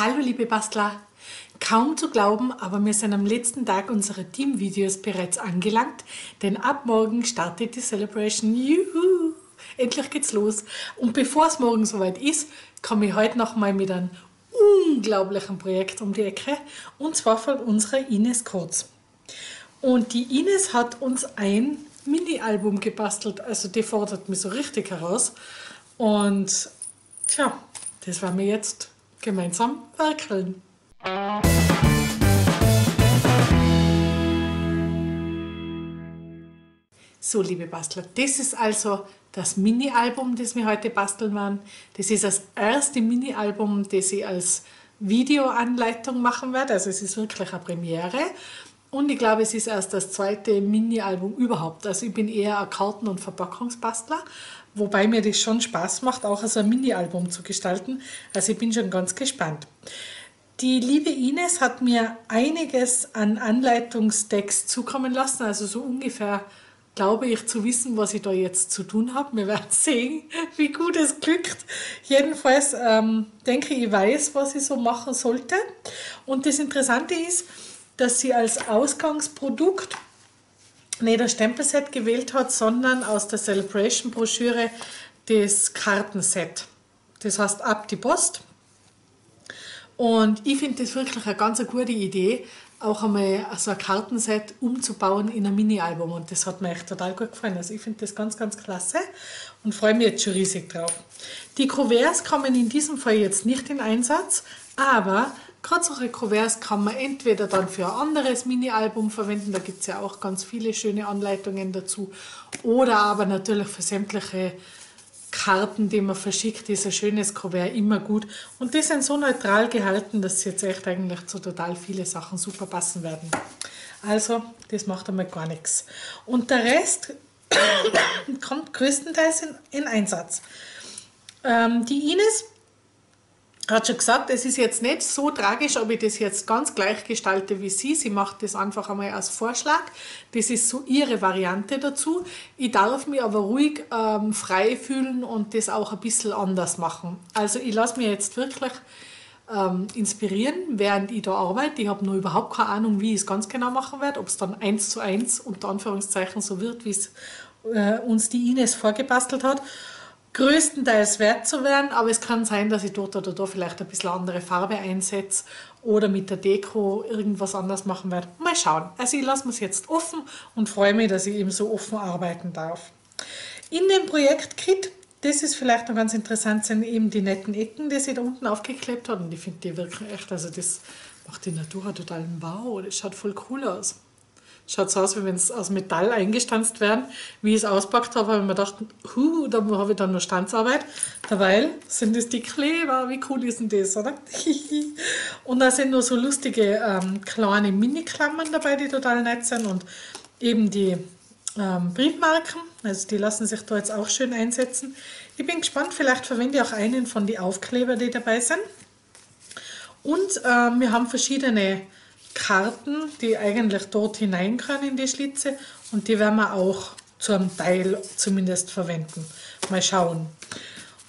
Hallo liebe Bastler! Kaum zu glauben, aber wir sind am letzten Tag unserer Teamvideos bereits angelangt, denn ab morgen startet die Celebration. Juhu! Endlich geht's los. Und bevor es morgen soweit ist, komme ich heute noch mal mit einem unglaublichen Projekt um die Ecke und zwar von unserer Ines Kurz. Und die Ines hat uns ein Mini-Album gebastelt, also die fordert mich so richtig heraus. Und tja, das werden wir jetzt gemeinsam werkeln. So, liebe Bastler, das ist also das Mini-Album, das wir heute basteln werden. Das ist das erste Mini-Album, das ich als Videoanleitung machen werde. Also es ist wirklich eine Premiere. Und ich glaube, es ist erst das zweite Mini-Album überhaupt. Also ich bin eher ein Karten- und Verpackungsbastler, wobei mir das schon Spaß macht, auch als ein Mini-Album zu gestalten. Also ich bin schon ganz gespannt. Die liebe Ines hat mir einiges an Anleitungstext zukommen lassen, also so ungefähr glaube ich zu wissen, was ich da jetzt zu tun habe. Wir werden sehen, wie gut es glückt. Jedenfalls ähm, denke ich, ich weiß, was ich so machen sollte. Und das Interessante ist, dass sie als Ausgangsprodukt nicht das Stempelset gewählt hat, sondern aus der Celebration-Broschüre das Kartenset. Das heißt ab die Post. Und ich finde das wirklich eine ganz gute Idee, auch einmal so ein Kartenset umzubauen in ein Mini-Album. Und das hat mir echt total gut gefallen. Also ich finde das ganz, ganz klasse und freue mich jetzt schon riesig drauf. Die Kuverts kommen in diesem Fall jetzt nicht in Einsatz, aber gerade solche Kuverts kann man entweder dann für ein anderes Mini-Album verwenden, da gibt es ja auch ganz viele schöne Anleitungen dazu, oder aber natürlich für sämtliche Karten, die man verschickt, ist ein schönes Kuvert immer gut. Und die sind so neutral gehalten, dass sie jetzt echt eigentlich zu total viele Sachen super passen werden. Also, das macht einmal gar nichts. Und der Rest kommt größtenteils in, in Einsatz. Ähm, die Ines hat schon gesagt, es ist jetzt nicht so tragisch, ob ich das jetzt ganz gleich gestalte wie sie. Sie macht das einfach einmal als Vorschlag. Das ist so ihre Variante dazu. Ich darf mich aber ruhig ähm, frei fühlen und das auch ein bisschen anders machen. Also ich lasse mich jetzt wirklich ähm, inspirieren, während ich da arbeite. Ich habe nur überhaupt keine Ahnung, wie ich es ganz genau machen werde, ob es dann eins zu eins unter Anführungszeichen so wird, wie es äh, uns die Ines vorgebastelt hat größtenteils wert zu werden, aber es kann sein, dass ich dort oder da vielleicht ein bisschen andere Farbe einsetze oder mit der Deko irgendwas anders machen werde. Mal schauen. Also ich lasse es jetzt offen und freue mich, dass ich eben so offen arbeiten darf. In dem Projekt Kit, das ist vielleicht noch ganz interessant, sind eben die netten Ecken, die sie da unten aufgeklebt hat und ich finde die wirken echt, also das macht die Natur total wow, das schaut voll cool aus. Schaut so aus, wie wenn es aus Metall eingestanzt werden. Wie ich es auspackt habe, habe ich mir gedacht, hu, da habe ich dann noch Stanzarbeit. Dabei sind das die Kleber. Wie cool ist denn das, oder? und da sind nur so lustige ähm, kleine Mini-Klammern dabei, die total nett sind. Und eben die ähm, Briefmarken. Also die lassen sich da jetzt auch schön einsetzen. Ich bin gespannt, vielleicht verwende ich auch einen von den Aufkleber, die dabei sind. Und ähm, wir haben verschiedene Karten, die eigentlich dort hinein können in die Schlitze und die werden wir auch zu einem Teil zumindest verwenden. Mal schauen.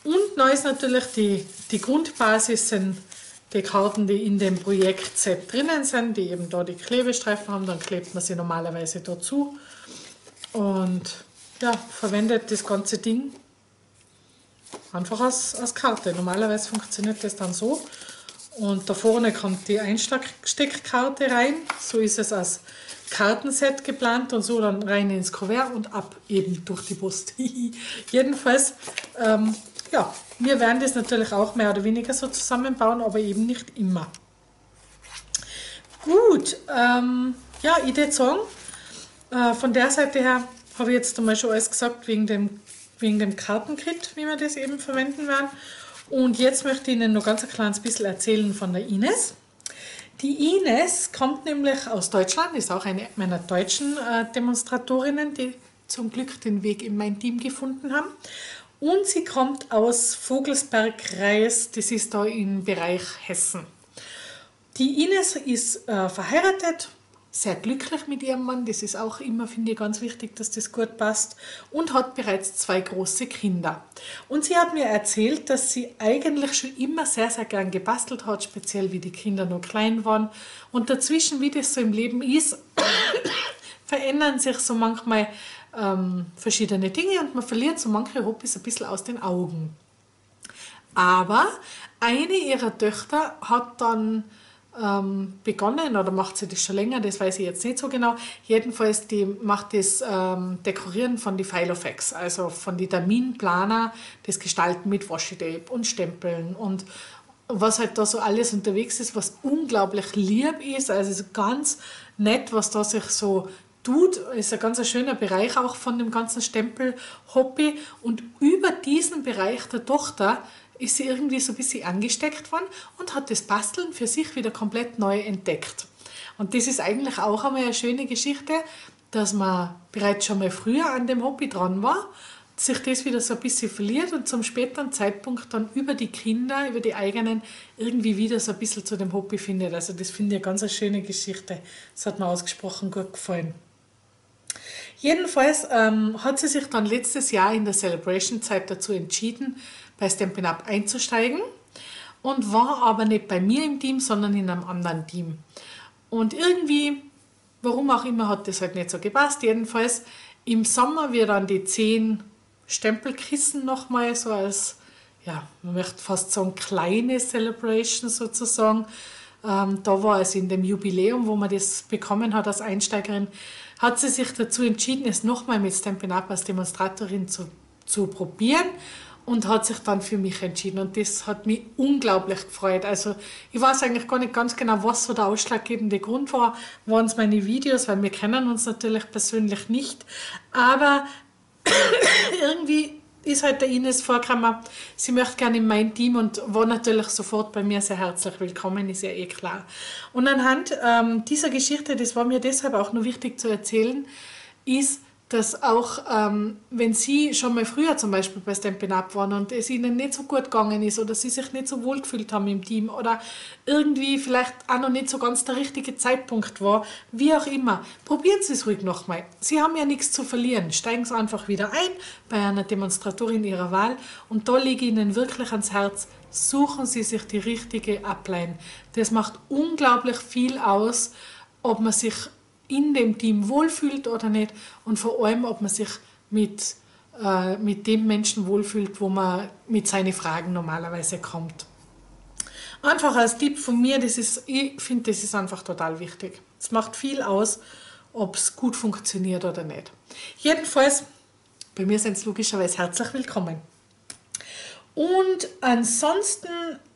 Und neu ist natürlich die, die Grundbasis sind die Karten, die in dem Projektset drinnen sind, die eben da die Klebestreifen haben, dann klebt man sie normalerweise dazu und ja, verwendet das ganze Ding einfach als, als Karte. Normalerweise funktioniert das dann so und da vorne kommt die Einsteckkarte rein. So ist es als Kartenset geplant und so dann rein ins Kuvert und ab eben durch die Post. Jedenfalls, ähm, ja, wir werden das natürlich auch mehr oder weniger so zusammenbauen, aber eben nicht immer. Gut, ähm, ja, würde sagen, äh, von der Seite her habe ich jetzt einmal schon alles gesagt wegen dem, wegen dem Kartenkit, wie wir das eben verwenden werden. Und jetzt möchte ich Ihnen noch ganz ein kleines bisschen erzählen von der Ines. Die Ines kommt nämlich aus Deutschland, ist auch eine meiner deutschen äh, Demonstratorinnen, die zum Glück den Weg in mein Team gefunden haben. Und sie kommt aus Vogelsbergkreis, das ist da im Bereich Hessen. Die Ines ist äh, verheiratet sehr glücklich mit ihrem Mann. Das ist auch immer, finde ich, ganz wichtig, dass das gut passt. Und hat bereits zwei große Kinder. Und sie hat mir erzählt, dass sie eigentlich schon immer sehr, sehr gern gebastelt hat, speziell wie die Kinder noch klein waren. Und dazwischen, wie das so im Leben ist, verändern sich so manchmal ähm, verschiedene Dinge und man verliert so manche Hobbys ein bisschen aus den Augen. Aber eine ihrer Töchter hat dann ähm, begonnen oder macht sie das schon länger, das weiß ich jetzt nicht so genau. Jedenfalls, die macht das ähm, Dekorieren von die Filofax, also von die Terminplaner, das Gestalten mit Washi-Tape und Stempeln und was halt da so alles unterwegs ist, was unglaublich lieb ist, also so ganz nett, was da sich so tut, ist ein ganz schöner Bereich auch von dem ganzen Stempel-Hobby und über diesen Bereich der Tochter ist sie irgendwie so ein bisschen angesteckt worden und hat das Basteln für sich wieder komplett neu entdeckt. Und das ist eigentlich auch einmal eine schöne Geschichte, dass man bereits schon mal früher an dem Hobby dran war, sich das wieder so ein bisschen verliert und zum späteren Zeitpunkt dann über die Kinder, über die eigenen, irgendwie wieder so ein bisschen zu dem Hobby findet. Also das finde ich eine ganz schöne Geschichte. Das hat mir ausgesprochen gut gefallen. Jedenfalls ähm, hat sie sich dann letztes Jahr in der Celebration-Zeit dazu entschieden, bei Stampin' Up einzusteigen und war aber nicht bei mir im Team, sondern in einem anderen Team. Und irgendwie, warum auch immer, hat das halt nicht so gepasst. Jedenfalls im Sommer wir dann die zehn Stempelkissen nochmal so als, ja, man möchte fast sagen, kleine Celebration sozusagen. Ähm, da war es in dem Jubiläum, wo man das bekommen hat als Einsteigerin, hat sie sich dazu entschieden, es nochmal mit Stampin' Up als Demonstratorin zu, zu probieren und hat sich dann für mich entschieden. Und das hat mich unglaublich gefreut. Also ich weiß eigentlich gar nicht ganz genau, was so der ausschlaggebende Grund war. Waren es meine Videos, weil wir kennen uns natürlich persönlich nicht. Aber irgendwie ist halt der Ines vorgekommen, sie möchte gerne in mein Team und war natürlich sofort bei mir sehr herzlich willkommen, ist ja eh klar. Und anhand ähm, dieser Geschichte, das war mir deshalb auch nur wichtig zu erzählen, ist, dass auch, ähm, wenn Sie schon mal früher zum Beispiel bei Stampin' Up waren und es Ihnen nicht so gut gegangen ist oder Sie sich nicht so wohl gefühlt haben im Team oder irgendwie vielleicht auch noch nicht so ganz der richtige Zeitpunkt war, wie auch immer, probieren Sie es ruhig nochmal. Sie haben ja nichts zu verlieren. Steigen Sie einfach wieder ein bei einer Demonstratorin Ihrer Wahl und da lege ich Ihnen wirklich ans Herz, suchen Sie sich die richtige Ablein. Das macht unglaublich viel aus, ob man sich in dem Team wohlfühlt oder nicht und vor allem, ob man sich mit, äh, mit dem Menschen wohlfühlt, wo man mit seinen Fragen normalerweise kommt. Einfach als Tipp von mir, das ist, ich finde, das ist einfach total wichtig. Es macht viel aus, ob es gut funktioniert oder nicht. Jedenfalls, bei mir sind es logischerweise herzlich willkommen. Und ansonsten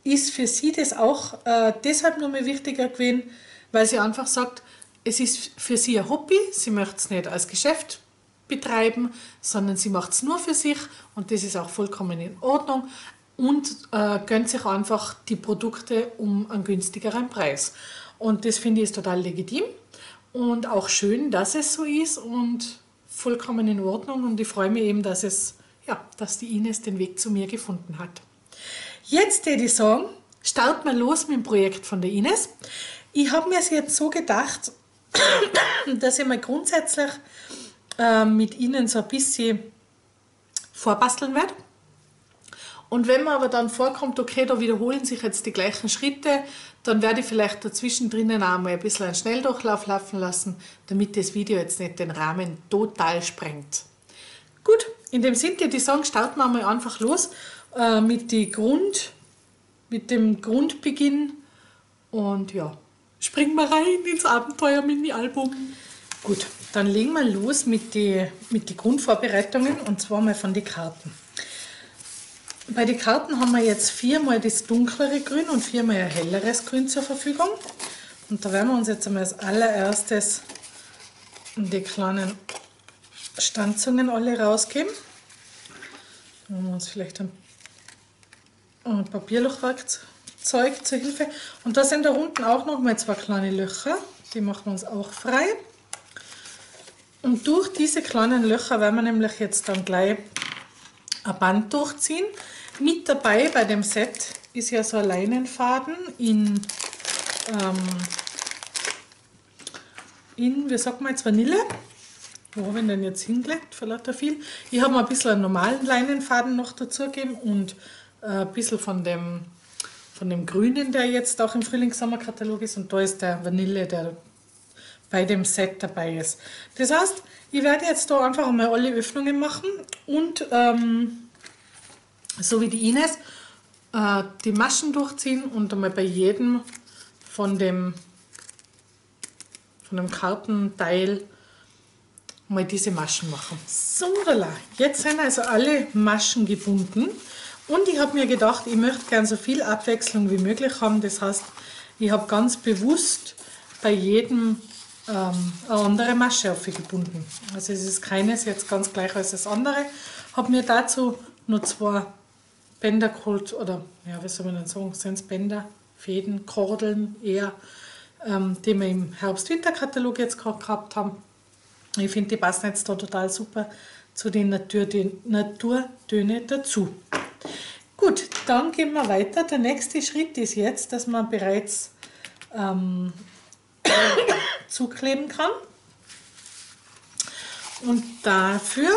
ist für sie das auch äh, deshalb nochmal wichtiger gewesen, weil sie einfach sagt, es ist für sie ein Hobby, sie möchte es nicht als Geschäft betreiben, sondern sie macht es nur für sich und das ist auch vollkommen in Ordnung und äh, gönnt sich einfach die Produkte um einen günstigeren Preis. Und das finde ich ist total legitim und auch schön, dass es so ist und vollkommen in Ordnung und ich freue mich eben, dass es ja, dass die Ines den Weg zu mir gefunden hat. Jetzt würde ich sagen, starten wir los mit dem Projekt von der Ines. Ich habe mir es jetzt so gedacht, dass ich mal grundsätzlich äh, mit Ihnen so ein bisschen vorbasteln werde. Und wenn man aber dann vorkommt, okay, da wiederholen sich jetzt die gleichen Schritte, dann werde ich vielleicht dazwischen drinnen auch mal ein bisschen einen Schnelldurchlauf laufen lassen, damit das Video jetzt nicht den Rahmen total sprengt. Gut, in dem Sinne, die sagen, starten wir mal einfach los äh, mit, die Grund, mit dem Grundbeginn und ja, springen wir rein ins Abenteuer-Mini-Album. Gut, dann legen wir los mit den mit die Grundvorbereitungen und zwar mal von den Karten. Bei den Karten haben wir jetzt viermal das dunklere Grün und viermal ein helleres Grün zur Verfügung. Und da werden wir uns jetzt einmal als allererstes die kleinen Stanzungen alle rausgeben. Da wir uns vielleicht ein, ein Papierlochwerk Zeug zur Hilfe. Und da sind da unten auch noch mal zwei kleine Löcher. Die machen wir uns auch frei. Und durch diese kleinen Löcher werden wir nämlich jetzt dann gleich ein Band durchziehen. Mit dabei bei dem Set ist ja so ein Leinenfaden in, ähm, in, wie sagt man jetzt, Vanille. Wo habe ich denn jetzt hingelegt? Für viel. Ich habe mir ein bisschen einen normalen Leinenfaden noch dazugegeben und äh, ein bisschen von dem, von dem Grünen, der jetzt auch im Frühlings-Sommer-Katalog ist. Und da ist der Vanille, der bei dem Set dabei ist. Das heißt, ich werde jetzt da einfach einmal alle Öffnungen machen und ähm, so wie die Ines äh, die Maschen durchziehen und einmal bei jedem von dem, von dem Kartenteil mal diese Maschen machen. So, jetzt sind also alle Maschen gebunden und ich habe mir gedacht, ich möchte gerne so viel Abwechslung wie möglich haben. Das heißt, ich habe ganz bewusst bei jedem ähm, eine andere Masche aufgebunden. Also es ist keines jetzt ganz gleich als das andere. Habe mir dazu nur zwei Bänder geholt, oder ja, wie soll man denn sagen, sind es Bänder, Fäden, Kordeln eher, ähm, die wir im Herbst-Winter-Katalog jetzt gerade gehabt haben. Ich finde, die passen jetzt da total super zu den Naturtönen dazu. Gut, dann gehen wir weiter. Der nächste Schritt ist jetzt, dass man bereits ähm, zukleben kann. Und dafür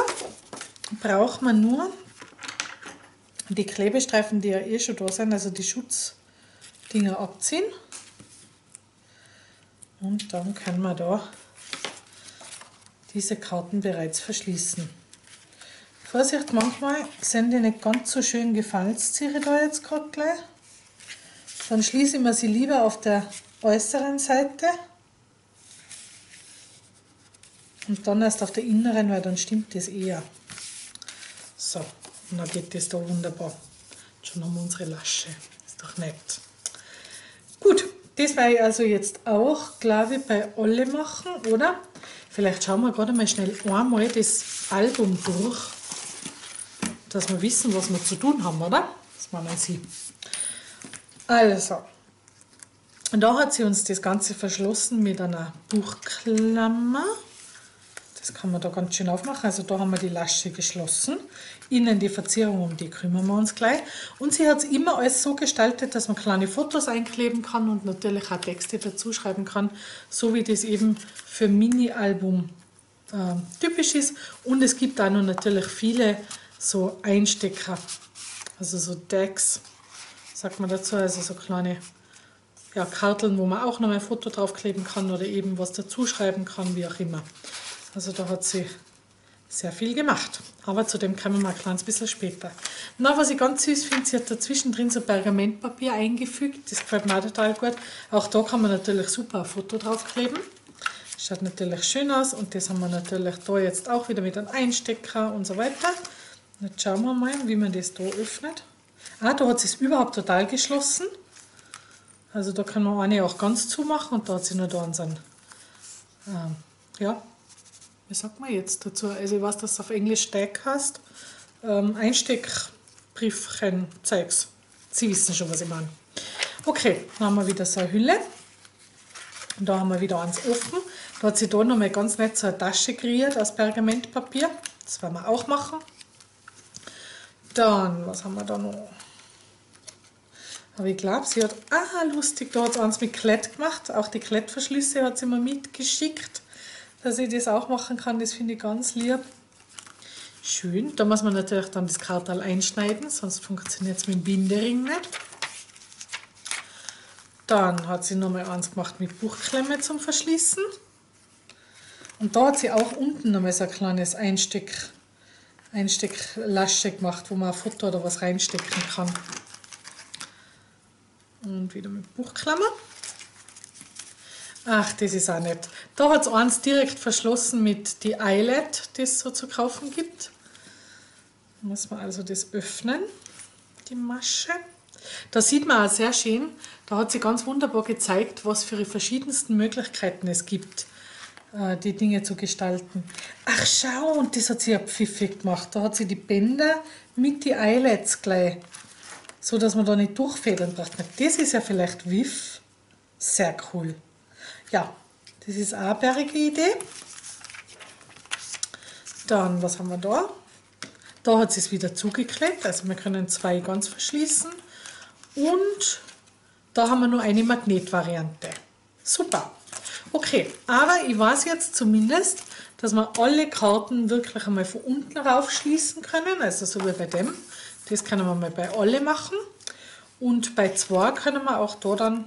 braucht man nur die Klebestreifen, die ja eh schon da sind, also die Schutzdinger abziehen. Und dann können wir da diese Karten bereits verschließen. Vorsicht, manchmal sind die nicht ganz so schön gefallsziehe da jetzt gerade gleich. Dann schließe ich mir sie lieber auf der äußeren Seite und dann erst auf der inneren, weil dann stimmt das eher. So, und dann geht das da wunderbar. Schon haben wir unsere Lasche. Ist doch nett. Gut, das werde ich also jetzt auch, glaube ich, bei alle machen, oder? Vielleicht schauen wir gerade mal schnell einmal das Album durch, dass wir wissen, was wir zu tun haben, oder? Das wir sie. Also, da hat sie uns das Ganze verschlossen mit einer Buchklammer. Das kann man da ganz schön aufmachen. Also da haben wir die Lasche geschlossen. Innen die Verzierung, um die kümmern wir uns gleich. Und sie hat es immer alles so gestaltet, dass man kleine Fotos einkleben kann und natürlich auch Texte dazu schreiben kann, so wie das eben für Mini-Album äh, typisch ist. Und es gibt auch noch natürlich viele so Einstecker, also so Decks, sagt man dazu, also so kleine ja, Karteln, wo man auch noch ein Foto draufkleben kann oder eben was dazu schreiben kann, wie auch immer. Also da hat sie sehr viel gemacht. Aber zu dem kommen wir mal ein kleines bisschen später. Na, was ich ganz süß finde, sie hat dazwischen drin so Pergamentpapier eingefügt. Das gefällt mir auch total gut. Auch da kann man natürlich super ein Foto draufkleben. Schaut natürlich schön aus. Und das haben wir natürlich da jetzt auch wieder mit einem Einstecker und so weiter. Jetzt schauen wir mal, wie man das da öffnet. Ah, da hat es überhaupt total geschlossen. Also da kann man eine auch ganz zumachen und da hat sie nur da unseren, ähm, ja, wie sagt man jetzt dazu? Also ich weiß, dass du auf Englisch Steck hast. Ähm, Einsteckbriefchen, Zeugs. Sie wissen schon, was ich meine. Okay, dann haben wir wieder so eine Hülle. Und da haben wir wieder eins offen. Da hat sie da nochmal ganz nett so eine Tasche kreiert aus Pergamentpapier. Das werden wir auch machen. Dann, was haben wir da noch? Aber ich glaube, sie hat, ah lustig, da hat sie eins mit Klett gemacht. Auch die Klettverschlüsse hat sie mir mitgeschickt dass ich das auch machen kann. Das finde ich ganz lieb. Schön. Da muss man natürlich dann das Kartal einschneiden, sonst funktioniert es mit dem Bindering nicht. Dann hat sie nochmal eins gemacht mit Buchklemme zum Verschließen. Und da hat sie auch unten nochmal so ein kleines Einsteck, Einstecklasche gemacht, wo man ein Foto oder was reinstecken kann. Und wieder mit Buchklammer. Ach, das ist auch nett. Da hat es eins direkt verschlossen mit die Eyelet, die es so zu kaufen gibt. Da muss man also das öffnen, die Masche. Da sieht man auch sehr schön, da hat sie ganz wunderbar gezeigt, was für die verschiedensten Möglichkeiten es gibt, die Dinge zu gestalten. Ach schau, und das hat sie ja pfiffig gemacht. Da hat sie die Bänder mit die Eyelets gleich, so dass man da nicht durchfedern braucht. Das ist ja vielleicht Wiff. Sehr cool. Ja, das ist auch eine bärige Idee. Dann, was haben wir da? Da hat sie es wieder zugeklebt, also wir können zwei ganz verschließen. Und da haben wir nur eine Magnetvariante. Super. Okay, aber ich weiß jetzt zumindest, dass wir alle Karten wirklich einmal von unten raufschließen können, also so wie bei dem. Das können wir mal bei alle machen. Und bei zwei können wir auch da dann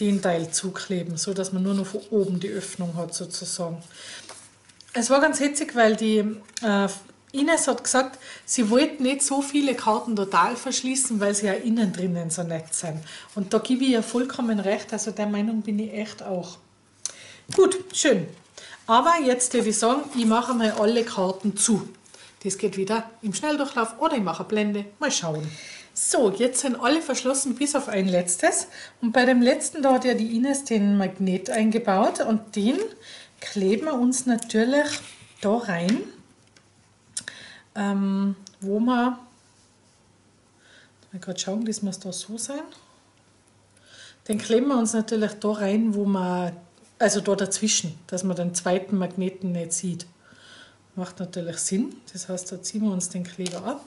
den Teil zukleben, so dass man nur noch von oben die Öffnung hat sozusagen. Es war ganz hitzig, weil die äh, Ines hat gesagt, sie wollte nicht so viele Karten total verschließen, weil sie ja innen drinnen so nett sind. Und da gebe ich ihr vollkommen recht, also der Meinung bin ich echt auch. Gut, schön. Aber jetzt würde ich sagen, ich mache mal alle Karten zu. Das geht wieder im Schnelldurchlauf oder ich mache eine Blende. Mal schauen. So, jetzt sind alle verschlossen bis auf ein letztes. Und bei dem letzten, da hat ja die Ines den Magnet eingebaut und den kleben wir uns natürlich da rein, ähm, wo wir, mal gerade schauen, das muss da so sein. Den kleben wir uns natürlich da rein, wo man, also da dazwischen, dass man den zweiten Magneten nicht sieht. Macht natürlich Sinn. Das heißt, da ziehen wir uns den Kleber ab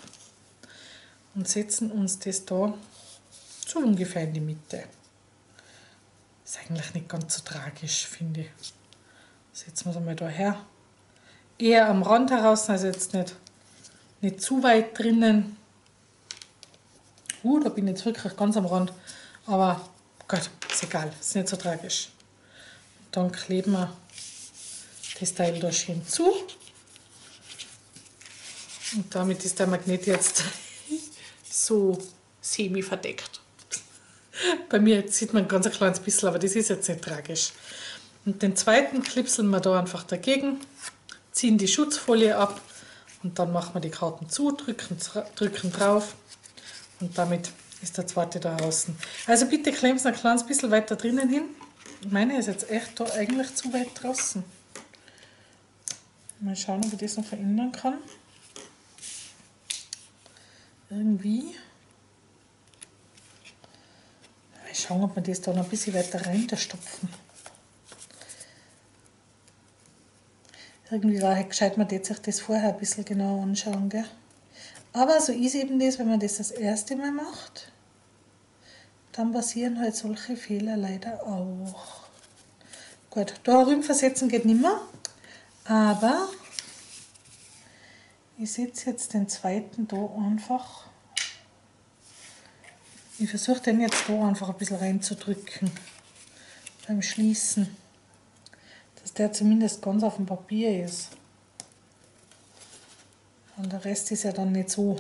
und setzen uns das da so ungefähr in die Mitte. Ist eigentlich nicht ganz so tragisch, finde ich. Setzen wir es einmal da her. Eher am Rand heraus, also jetzt nicht, nicht zu weit drinnen. Uh, da bin ich jetzt wirklich ganz am Rand. Aber Gott, ist egal, ist nicht so tragisch. Dann kleben wir das Teil da schön zu. Und damit ist der Magnet jetzt so semi-verdeckt. Bei mir sieht man ganz ein kleines bisschen, aber das ist jetzt nicht tragisch. Und den zweiten klipseln wir da einfach dagegen, ziehen die Schutzfolie ab und dann machen wir die Karten zu, drücken, drücken drauf und damit ist der zweite da außen. Also bitte klemmt es ein kleines bisschen weiter drinnen hin. Meine ist jetzt echt da eigentlich zu weit draußen. Mal schauen, ob ich das noch verändern kann irgendwie. Mal schauen, ob wir das da noch ein bisschen weiter reinstopfen. Irgendwie war halt gescheit, man sich das vorher ein bisschen genauer anschauen. Gell? Aber so ist eben das, wenn man das das erste Mal macht, dann passieren halt solche Fehler leider auch. Gut, da rüben versetzen geht nicht mehr, aber ich setze jetzt den zweiten da einfach. Ich versuche den jetzt da einfach ein bisschen reinzudrücken beim Schließen, dass der zumindest ganz auf dem Papier ist. Und der Rest ist ja dann nicht so.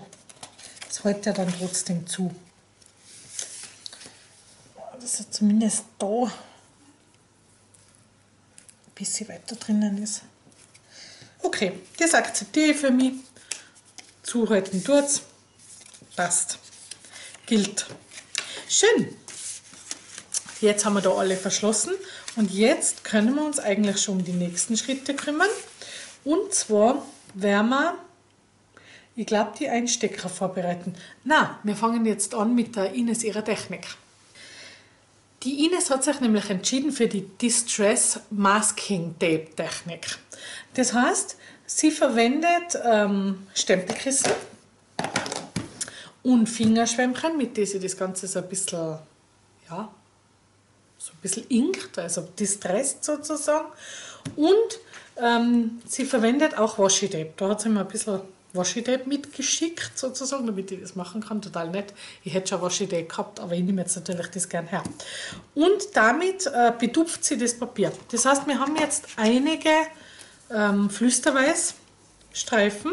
Das hält ja dann trotzdem zu. Dass er zumindest da ein bisschen weiter drinnen ist. Okay, das akzeptiere ich für mich. Zuhalten tut's. Passt. Gilt. Schön. Jetzt haben wir da alle verschlossen und jetzt können wir uns eigentlich schon um die nächsten Schritte kümmern. Und zwar werden wir, ich glaube, die Einstecker vorbereiten. Na, wir fangen jetzt an mit der Ines ihrer Technik. Die Ines hat sich nämlich entschieden für die Distress Masking Tape Technik. Das heißt, Sie verwendet ähm, Stempelkissen und Fingerschwämmchen, mit denen sie das Ganze so ein bisschen, ja, so ein bisschen inkt, also distresst sozusagen. Und ähm, sie verwendet auch Washi-Tape. Da hat sie mir ein bisschen Washi-Tape mitgeschickt, sozusagen, damit ich das machen kann. Total nett. Ich hätte schon Washi-Tape gehabt, aber ich nehme jetzt natürlich das gern her. Und damit äh, betupft sie das Papier. Das heißt, wir haben jetzt einige ähm, Flüsterweißstreifen,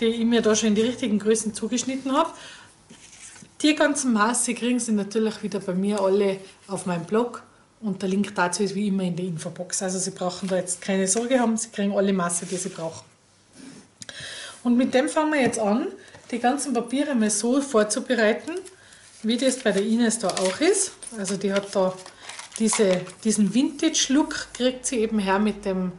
die ich mir da schon in die richtigen Größen zugeschnitten habe. Die ganzen Maße kriegen Sie natürlich wieder bei mir alle auf meinem Blog und der Link dazu ist wie immer in der Infobox. Also Sie brauchen da jetzt keine Sorge haben, Sie kriegen alle Maße, die Sie brauchen. Und mit dem fangen wir jetzt an, die ganzen Papiere mal so vorzubereiten, wie das bei der Ines da auch ist. Also die hat da diese, diesen Vintage-Look, kriegt sie eben her mit dem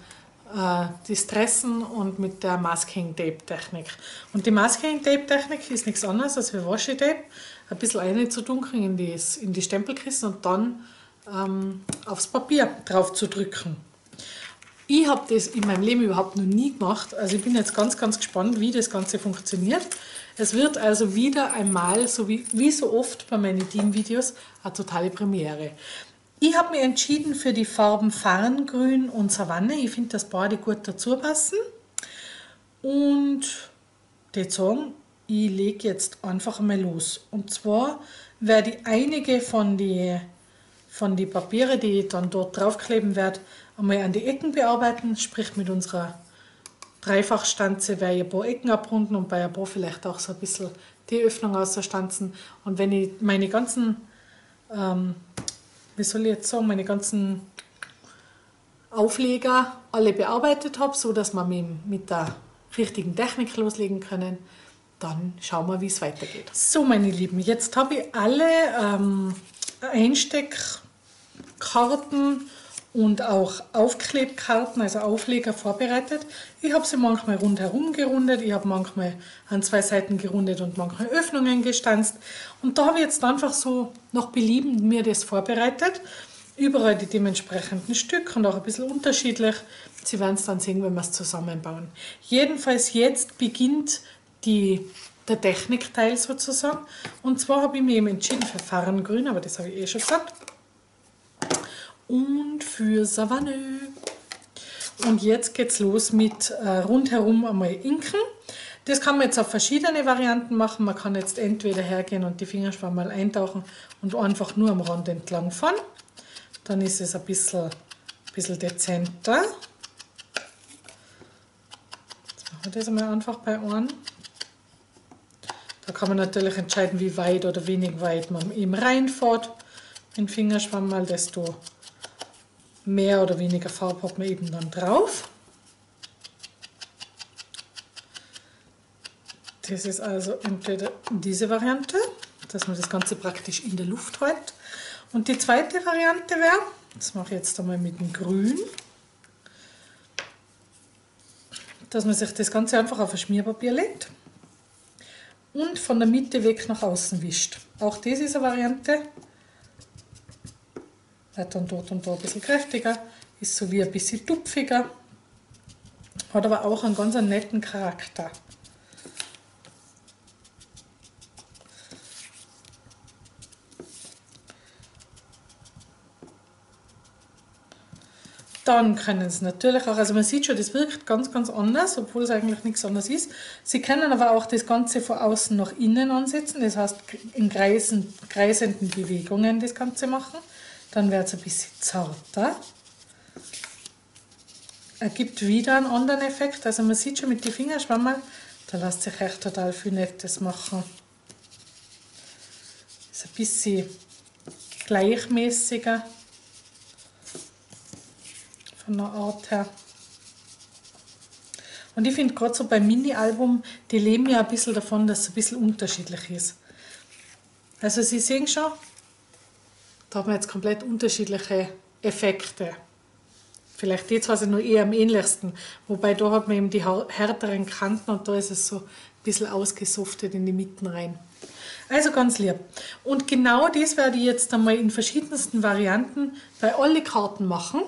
äh, die Stressen und mit der Masking-Tape-Technik. Und die Masking-Tape-Technik ist nichts anderes als wie Washi-Tape, ein bisschen einzudunkeln in die, in die Stempelkissen und dann ähm, aufs Papier drauf zu drücken. Ich habe das in meinem Leben überhaupt noch nie gemacht, also ich bin jetzt ganz, ganz gespannt, wie das Ganze funktioniert. Es wird also wieder einmal, so wie, wie so oft bei meinen Team-Videos, eine totale Premiere. Ich habe mich entschieden für die Farben Farngrün und Savanne. Ich finde, dass beide gut dazu passen. Und die sagen, ich lege jetzt einfach mal los. Und zwar werde ich einige von den von die Papiere, die ich dann dort draufkleben werde, einmal an die Ecken bearbeiten, sprich mit unserer Dreifachstanze werde ich ein paar Ecken abrunden und bei ein paar vielleicht auch so ein bisschen die Öffnung außerstanzen. Und wenn ich meine ganzen, ähm, wie soll ich jetzt sagen, meine ganzen Aufleger alle bearbeitet habe, so dass wir mit der richtigen Technik loslegen können, dann schauen wir, wie es weitergeht. So, meine Lieben, jetzt habe ich alle ähm, Einsteckkarten und auch Aufklebkarten, also Aufleger vorbereitet. Ich habe sie manchmal rundherum gerundet, ich habe manchmal an zwei Seiten gerundet und manchmal Öffnungen gestanzt. Und da habe ich jetzt einfach so nach Belieben mir das vorbereitet. Überall die dementsprechenden Stücke und auch ein bisschen unterschiedlich. Sie werden es dann sehen, wenn wir es zusammenbauen. Jedenfalls jetzt beginnt die, der Technikteil sozusagen. Und zwar habe ich mich eben entschieden für Farngrün, aber das habe ich eh schon gesagt und für Savanne. Und jetzt geht's los mit äh, rundherum einmal Inken. Das kann man jetzt auf verschiedene Varianten machen. Man kann jetzt entweder hergehen und die Fingerschwamm mal eintauchen und einfach nur am Rand entlang fahren. Dann ist es ein bisschen, bisschen dezenter. Jetzt machen wir das einmal einfach bei einem. Da kann man natürlich entscheiden, wie weit oder wenig weit man eben reinfährt. Den Fingerschwamm mal, desto mehr oder weniger Farbe hat man eben dann drauf. Das ist also entweder diese Variante, dass man das Ganze praktisch in der Luft hält. Und die zweite Variante wäre, das mache ich jetzt einmal mit dem Grün, dass man sich das Ganze einfach auf ein Schmierpapier legt und von der Mitte weg nach außen wischt. Auch das ist eine Variante, wird dann dort und da ein bisschen kräftiger, ist so wie ein bisschen tupfiger, hat aber auch einen ganz netten Charakter. Dann können Sie natürlich auch, also man sieht schon, das wirkt ganz, ganz anders, obwohl es eigentlich nichts anderes ist. Sie können aber auch das Ganze von außen nach innen ansetzen, das heißt in kreisen, kreisenden Bewegungen das Ganze machen. Dann wird es ein bisschen zarter. Ergibt wieder einen anderen Effekt. Also man sieht schon mit den Fingerschwammeln, da lässt sich echt total viel Nettes machen. Ist ein bisschen gleichmäßiger von der Art her. Und ich finde gerade so beim Mini-Album, die leben ja ein bisschen davon, dass es ein bisschen unterschiedlich ist. Also Sie sehen schon, da hat man jetzt komplett unterschiedliche Effekte. Vielleicht die zwei sind nur eher am ähnlichsten. Wobei da hat man eben die härteren Kanten und da ist es so ein bisschen ausgesoftet in die Mitten rein. Also ganz lieb. Und genau das werde ich jetzt einmal in verschiedensten Varianten bei allen Karten machen.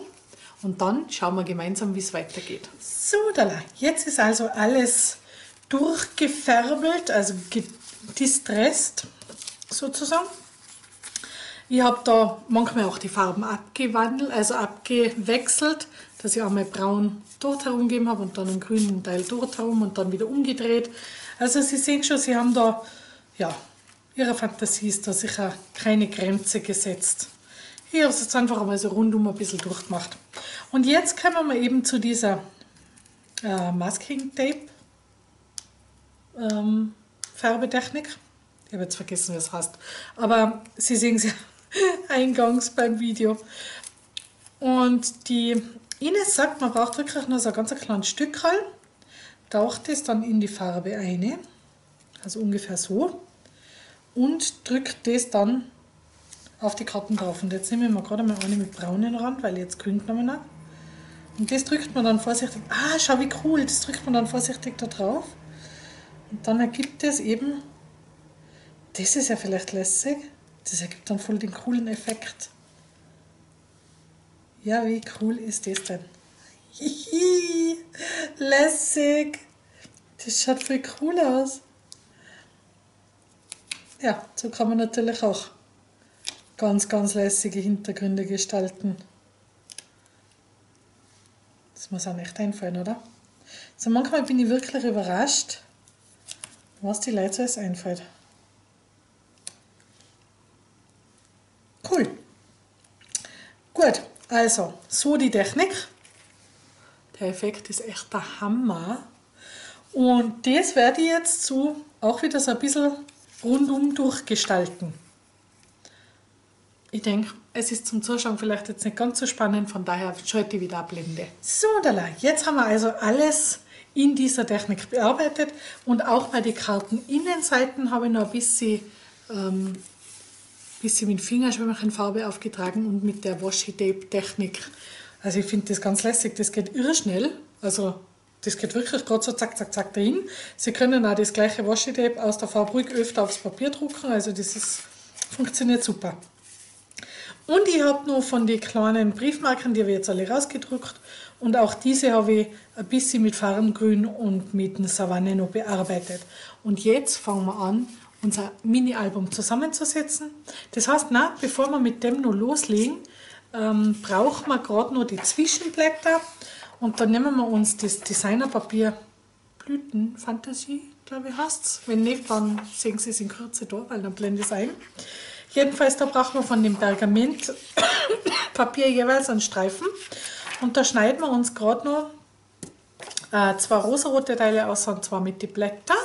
Und dann schauen wir gemeinsam, wie es weitergeht. So, Dala, jetzt ist also alles durchgefärbelt, also distresst sozusagen. Ich habe da manchmal auch die Farben abgewandelt, also abgewechselt, dass ich einmal braun dort herum gegeben habe und dann einen grünen Teil dort herum und dann wieder umgedreht. Also Sie sehen schon, Sie haben da, ja, Ihre Fantasie ist da sicher keine Grenze gesetzt. Ich habe es jetzt einfach einmal so rundum ein bisschen durchgemacht. Und jetzt kommen wir eben zu dieser äh, Masking Tape ähm, Färbetechnik. Ich habe jetzt vergessen, wie es heißt. Aber Sie sehen es ja eingangs beim Video. Und die Ines sagt, man braucht wirklich nur so ein ganz kleines Stück taucht es dann in die Farbe ein, also ungefähr so, und drückt das dann auf die Karten drauf. Und jetzt nehmen wir gerade mal eine mit braunen Rand, weil ich jetzt grün genommen habe. Und das drückt man dann vorsichtig, ah, schau wie cool, das drückt man dann vorsichtig da drauf. Und dann ergibt es eben, das ist ja vielleicht lässig, das ergibt dann voll den coolen Effekt. Ja, wie cool ist das denn? Hihi, lässig. Das schaut voll cool aus. Ja, so kann man natürlich auch ganz, ganz lässige Hintergründe gestalten. Das muss auch nicht einfallen, oder? So manchmal bin ich wirklich überrascht, was die Leute so alles einfällt. Cool. Gut, also so die Technik. Der Effekt ist echt der Hammer. Und das werde ich jetzt so auch wieder so ein bisschen rundum durchgestalten. Ich denke, es ist zum Zuschauen vielleicht jetzt nicht ganz so spannend, von daher schalte ich wieder Blende. So, jetzt haben wir also alles in dieser Technik bearbeitet und auch bei den Karteninnenseiten habe ich noch ein bisschen, ähm, bisschen mit Fingerschwämmchenfarbe aufgetragen und mit der Washi-Tape-Technik. Also ich finde das ganz lässig, das geht irre schnell. Also das geht wirklich gerade so zack, zack, zack dahin. Sie können auch das gleiche Washi-Tape aus der Fabrik öfter aufs Papier drucken, also das ist, funktioniert super. Und ich habe noch von den kleinen Briefmarken, die habe ich jetzt alle rausgedruckt. Und auch diese habe ich ein bisschen mit Farbengrün und mit einer Savanne noch bearbeitet. Und jetzt fangen wir an, unser Mini-Album zusammenzusetzen. Das heißt, na, bevor wir mit dem noch loslegen, ähm, brauchen wir gerade noch die Zwischenblätter. Und dann nehmen wir uns das Designerpapier Blütenfantasie, glaube ich, heißt es. Wenn nicht, dann sehen Sie es in Kürze da, weil dann blende ich es ein. Jedenfalls, da brauchen wir von dem Pergamentpapier jeweils einen Streifen. Und da schneiden wir uns gerade noch äh, zwei rosarote Teile aus und zwar mit den Blättern.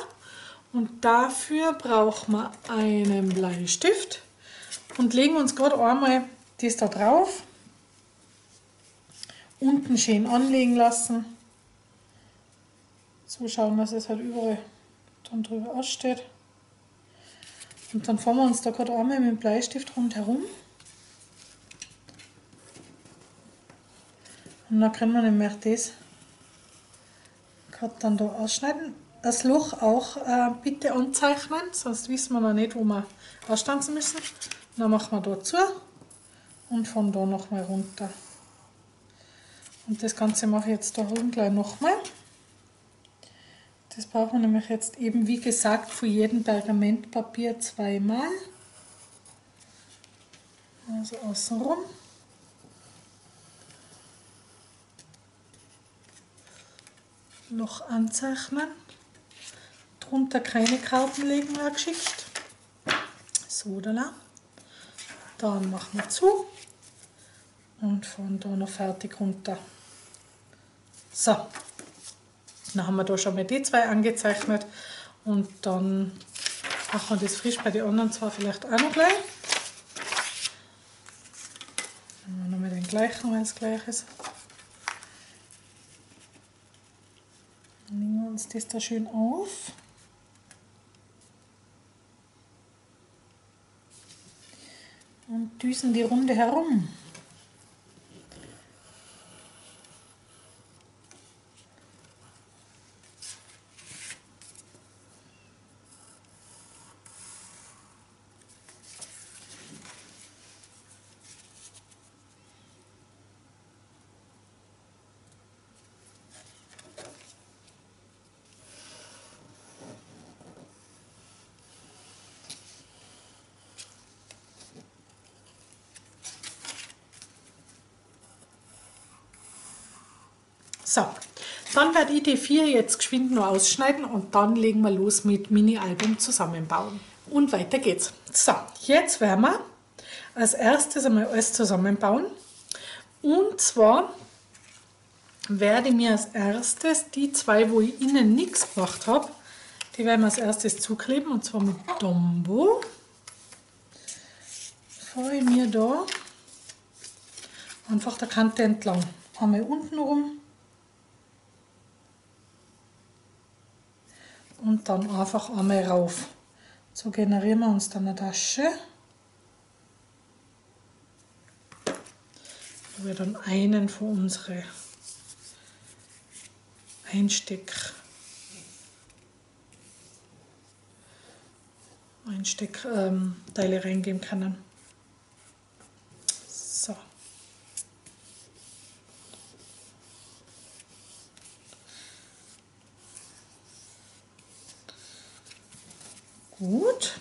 Und dafür brauchen wir einen Bleistift und legen uns gerade einmal das da drauf. Unten schön anlegen lassen. So schauen, dass es halt überall dann drüber aussteht. Und dann fahren wir uns da gerade einmal mit dem Bleistift rundherum. Und dann können wir nämlich das gerade dann da ausschneiden. Das Loch auch äh, bitte anzeichnen, sonst wissen wir noch nicht, wo wir ausstanzen müssen. dann machen wir da zu und von da nochmal runter. Und das Ganze mache ich jetzt da oben gleich nochmal. Das brauchen wir nämlich jetzt eben, wie gesagt, für jeden Pergamentpapier zweimal. Also außenrum. Noch anzeichnen. Drunter keine Karten legen, war geschickt. So, da. Dann machen wir zu. Und von da noch fertig runter. So, dann haben wir da schon mal die zwei angezeichnet und dann machen wir das frisch bei den anderen zwei vielleicht auch noch gleich. Machen wir nochmal den gleichen als gleiches. Dann nehmen wir uns das da schön auf. Und düsen die Runde herum. So, dann werde ich die vier jetzt geschwind nur ausschneiden und dann legen wir los mit Mini-Album zusammenbauen. Und weiter geht's. So, jetzt werden wir als erstes einmal alles zusammenbauen. Und zwar werde ich mir als erstes die zwei, wo ich innen nichts gemacht habe, die werden wir als erstes zukleben und zwar mit Dombo. Fahre ich mir da einfach der Kante entlang. Einmal unten rum und dann einfach einmal rauf. So generieren wir uns dann eine Tasche. Wo wir dann einen von unsere Einsteck Einsteckteile ähm, reingeben können. Gut.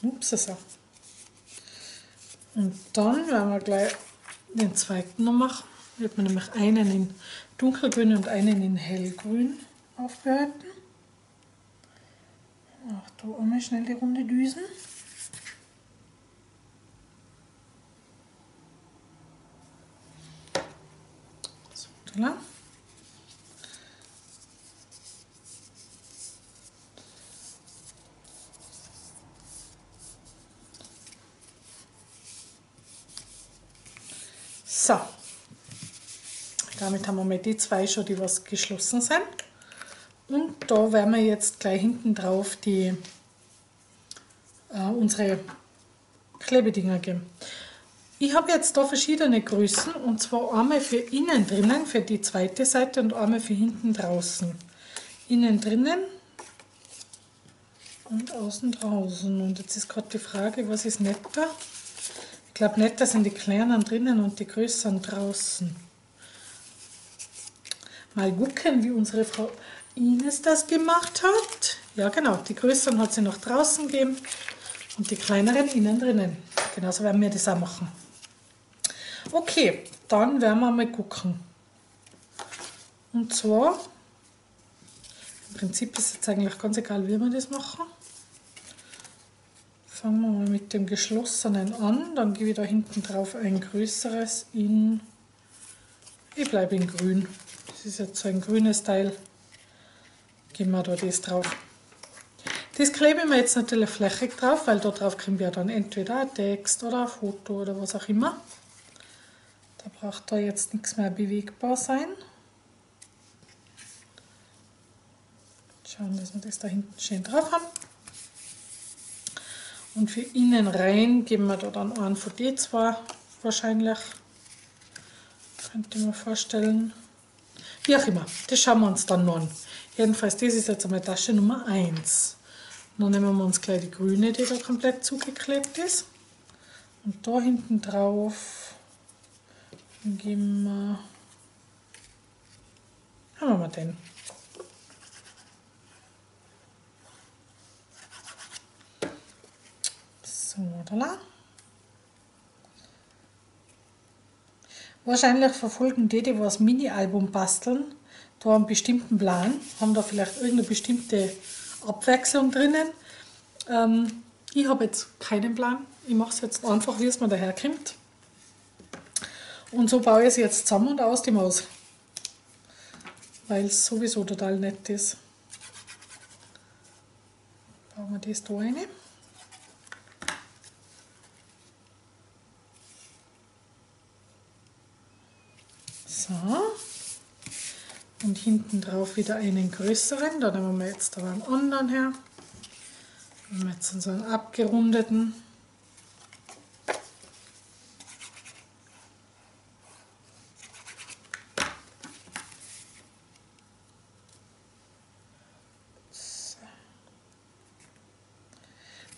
Ups, so. Und dann werden wir gleich den zweiten noch machen. Wird man nämlich einen in dunkelgrün und einen in hellgrün aufbereiten. Ach, da einmal schnell die runde Düsen. So, da So, damit haben wir mal die zwei schon, die was geschlossen sind. Und da werden wir jetzt gleich hinten drauf die, äh, unsere Klebedinger geben. Ich habe jetzt da verschiedene Größen und zwar einmal für innen drinnen, für die zweite Seite und einmal für hinten draußen. Innen drinnen und außen draußen. Und jetzt ist gerade die Frage, was ist netter? Ich glaube netter sind die kleinen drinnen und die größeren draußen. Mal gucken, wie unsere Frau Ines das gemacht hat. Ja genau, die größeren hat sie noch draußen gegeben und die kleineren innen drinnen. Genauso werden wir das auch machen. Okay, dann werden wir mal gucken. Und zwar, im Prinzip ist es jetzt eigentlich ganz egal, wie wir das machen. Fangen wir mal mit dem geschlossenen an, dann gebe ich da hinten drauf ein größeres in, ich bleibe in grün. Das ist jetzt so ein grünes Teil. Geben wir da das drauf. Das klebe ich mir jetzt natürlich flächig drauf, weil da drauf kriegen wir dann entweder ein Text oder ein Foto oder was auch immer. Da braucht da jetzt nichts mehr bewegbar sein. Schauen, dass wir das da hinten schön drauf haben. Und für innen rein geben wir da dann einen von die zwei wahrscheinlich. Könnte man vorstellen. Wie auch immer, das schauen wir uns dann an. Jedenfalls, das ist jetzt einmal Tasche Nummer 1. Dann nehmen wir uns gleich die grüne, die da komplett zugeklebt ist. Und da hinten drauf geben wir, haben wir den. Da. Wahrscheinlich verfolgen die, die was Mini-Album basteln, da einen bestimmten Plan, haben da vielleicht irgendeine bestimmte Abwechslung drinnen. Ähm, ich habe jetzt keinen Plan. Ich mache es jetzt einfach, wie es mir daherkommt. Und so baue ich es jetzt zusammen und aus dem aus. Weil es sowieso total nett ist. Bauen wir das da rein. So. Und hinten drauf wieder einen größeren. Da nehmen wir jetzt aber einen anderen her. Nehmen wir jetzt unseren abgerundeten.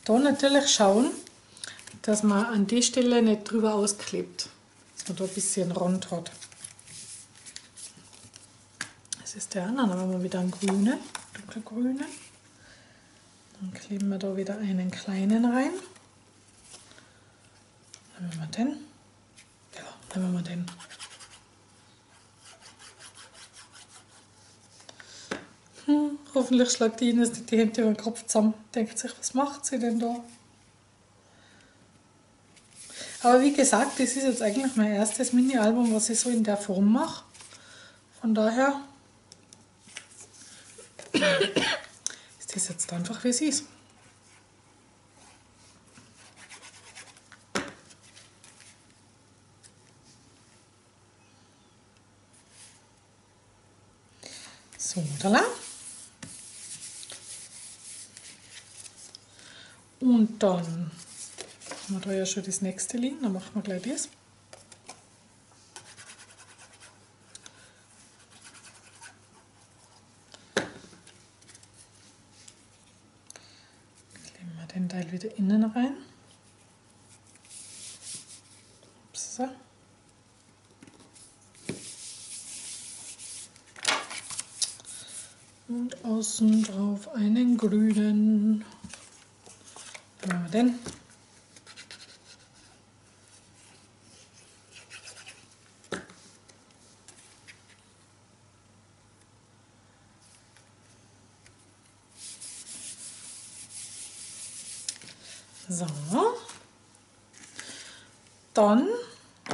Da natürlich schauen, dass man an die Stelle nicht drüber ausklebt, dass man da ein bisschen rund hat ist der andere. Dann haben wir wieder einen grünen, dunkelgrünen. Dann kleben wir da wieder einen kleinen rein. Nehmen wir den. Ja, nehmen wir den. Hm, hoffentlich schlagt die Ines nicht die Hände über den Kopf zusammen. Denkt sich, was macht sie denn da? Aber wie gesagt, das ist jetzt eigentlich mein erstes Mini-Album, was ich so in der Form mache. Von daher ist das jetzt einfach, wie es ist. So, da Und dann haben wir da ja schon das nächste liegen, dann machen wir gleich das. wieder innen rein. So. Und außen drauf einen grünen. Nehmen wir den. So. Dann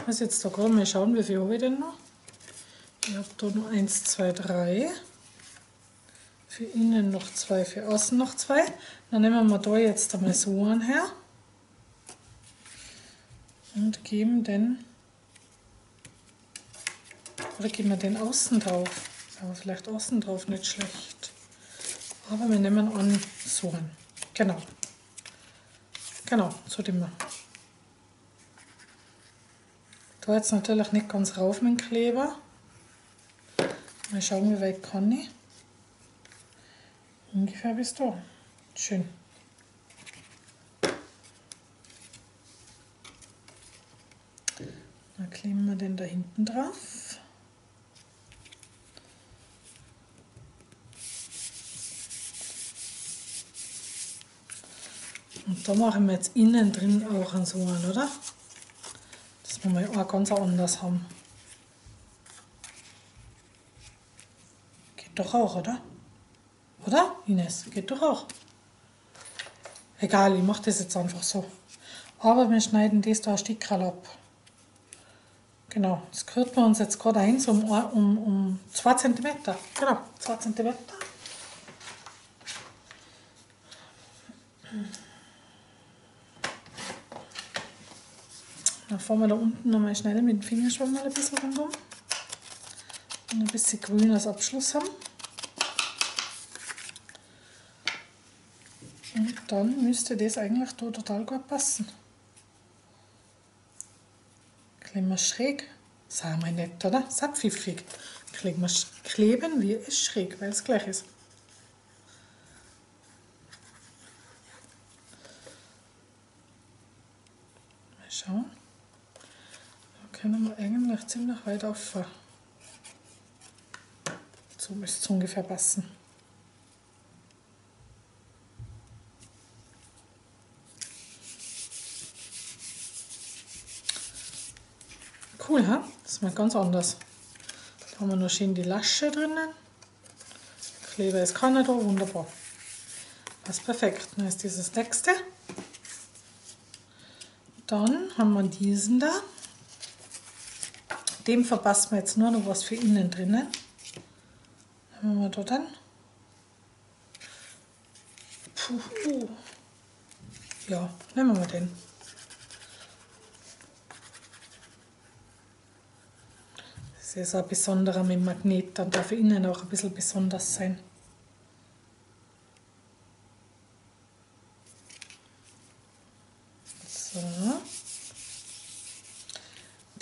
muss ich jetzt da gerade mal schauen, wie viel habe ich denn noch. Ich habe da noch 1, 2, 3. Für innen noch zwei, für außen noch zwei. Dann nehmen wir da jetzt einmal so einen her. Und geben den, oder geben wir den außen drauf. Aber vielleicht außen drauf nicht schlecht. Aber wir nehmen an so einen. Genau. Genau, so den wir. Da jetzt natürlich nicht ganz rauf mit dem Kleber. Mal schauen, wie weit kann ich. Ungefähr bis da. Schön. Dann kleben wir den da hinten drauf. Und da machen wir jetzt innen drin auch einen so einen, oder? Das wir mal auch ganz anders haben. Geht doch auch, oder? Oder, Ines? Geht doch auch. Egal, ich mache das jetzt einfach so. Aber wir schneiden das da ein Stück ab. Genau, das kürzen wir uns jetzt gerade ein, so um, um, um 2 cm. Genau, 2 cm. Fahren wir da unten nochmal schnell mit dem Fingerschwamm mal ein bisschen rum. Und ein bisschen grün als Abschluss haben. Und dann müsste das eigentlich da total gut passen. Kleben wir schräg. Sagen wir nicht, oder? Ist pfiffig. Kleben wir kleben wir es schräg, weil es gleich ist. Mal schauen können wir eigentlich ziemlich weit auffahren. So müsste es ungefähr passen. Cool, ha? Das ist mal ganz anders. Da haben wir noch schön die Lasche drinnen. Kleber ist keiner da, wunderbar. Das ist perfekt. Dann ist dieses nächste. Dann haben wir diesen da. Dem verpassen wir jetzt nur noch was für innen drinnen. Haben wir da dann? Puh. Ja, nehmen wir den. Das ist ein besonderer mit Magnet, dann darf innen auch ein bisschen besonders sein.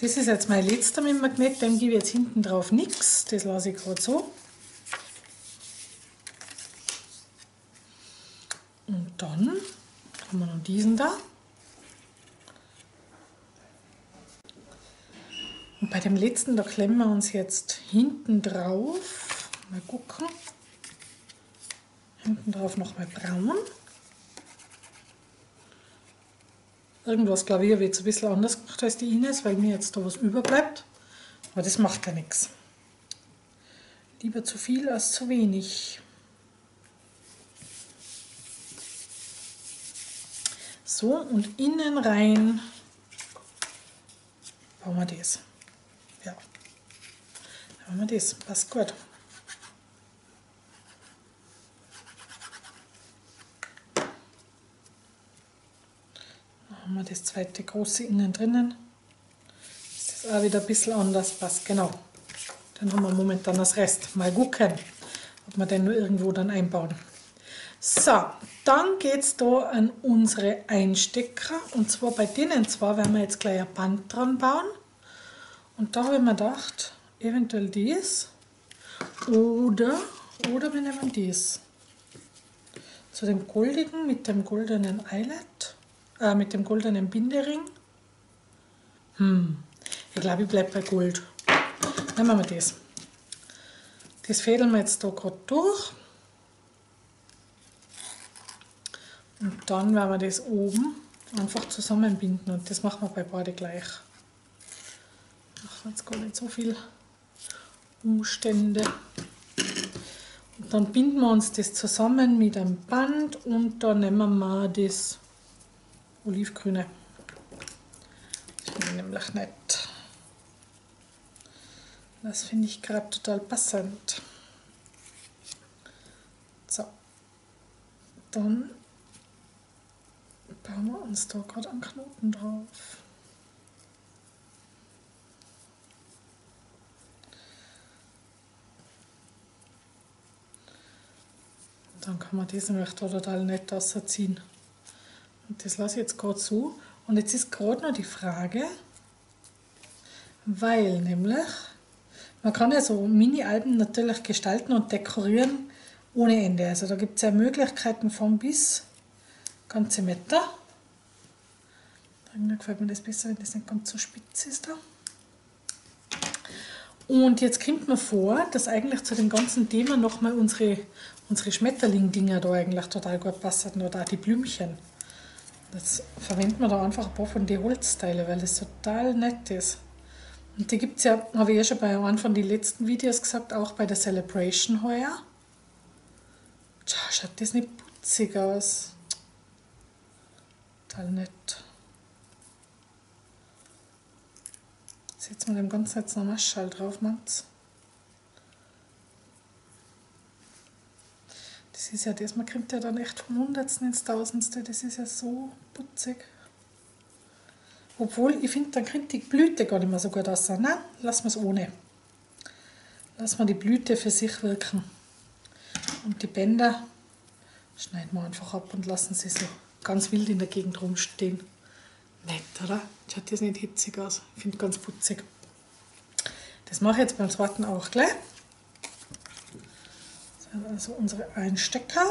Das ist jetzt mein letzter mit dem Magnet, dem gebe ich jetzt hinten drauf nichts. Das lasse ich gerade so. Und dann haben wir noch diesen da. Und bei dem letzten, da klemmen wir uns jetzt hinten drauf. Mal gucken. Hinten drauf nochmal braun. Irgendwas, glaube ich, wird ein bisschen anders gemacht als die Ines, weil mir jetzt da was überbleibt. Aber das macht ja nichts. Lieber zu viel als zu wenig. So, und innen rein bauen wir das. Ja, haben wir das. Passt gut. Haben wir das zweite große innen drinnen. Das ist auch wieder ein bisschen anders passt. Genau. Dann haben wir momentan das Rest. Mal gucken, ob wir den nur irgendwo dann einbauen. So, dann geht es da an unsere Einstecker. Und zwar bei denen zwar werden wir jetzt gleich ein Band dran bauen. Und da habe ich mir gedacht, eventuell dies oder, oder wir nehmen dies. Zu dem goldigen mit dem goldenen Eyelet äh, mit dem goldenen Bindering. Hm, ich glaube, ich bleibe bei Gold. Nehmen wir das. Das fädeln wir jetzt da gerade durch. Und dann werden wir das oben einfach zusammenbinden und das machen wir bei beide gleich. Machen jetzt gar nicht so viel Umstände. Und dann binden wir uns das zusammen mit einem Band und dann nehmen wir das Olivgrüne. Das finde ich nämlich nett. Das finde ich gerade total passend. So, dann bauen wir uns da gerade einen Knoten drauf. Dann kann man nämlich da total nett ausziehen. Das lasse ich jetzt gerade so. Und jetzt ist gerade noch die Frage, weil nämlich, man kann ja so Mini-Alben natürlich gestalten und dekorieren ohne Ende. Also da gibt es ja Möglichkeiten von bis ganze Meter. Irgendwie gefällt mir das besser, wenn das nicht ganz so spitz ist da. Und jetzt kommt mir vor, dass eigentlich zu dem ganzen Thema nochmal unsere, unsere Schmetterling-Dinger da eigentlich total gut passen oder auch die Blümchen. Jetzt verwenden wir da einfach ein paar von den Holzteile, weil das total nett ist. Und die gibt es ja, habe ich ja schon bei einem von den letzten Videos gesagt, auch bei der Celebration heuer. Tja, schaut das nicht putzig aus. Total nett. Setzen wir dem Ganzen jetzt noch Maschall drauf, macht's. Das ist ja das, man kriegt ja dann echt vom Hundertsten ins Tausendste, das ist ja so putzig. Obwohl, ich finde, dann kriegt die Blüte gar nicht mehr so gut aus. Nein, lassen wir es ohne. Lassen wir die Blüte für sich wirken. Und die Bänder schneiden wir einfach ab und lassen sie so ganz wild in der Gegend rumstehen. Nett, oder? Schaut das nicht hitzig aus? Ich finde ganz putzig. Das mache ich jetzt beim zweiten auch gleich. Das also unsere Einstecker.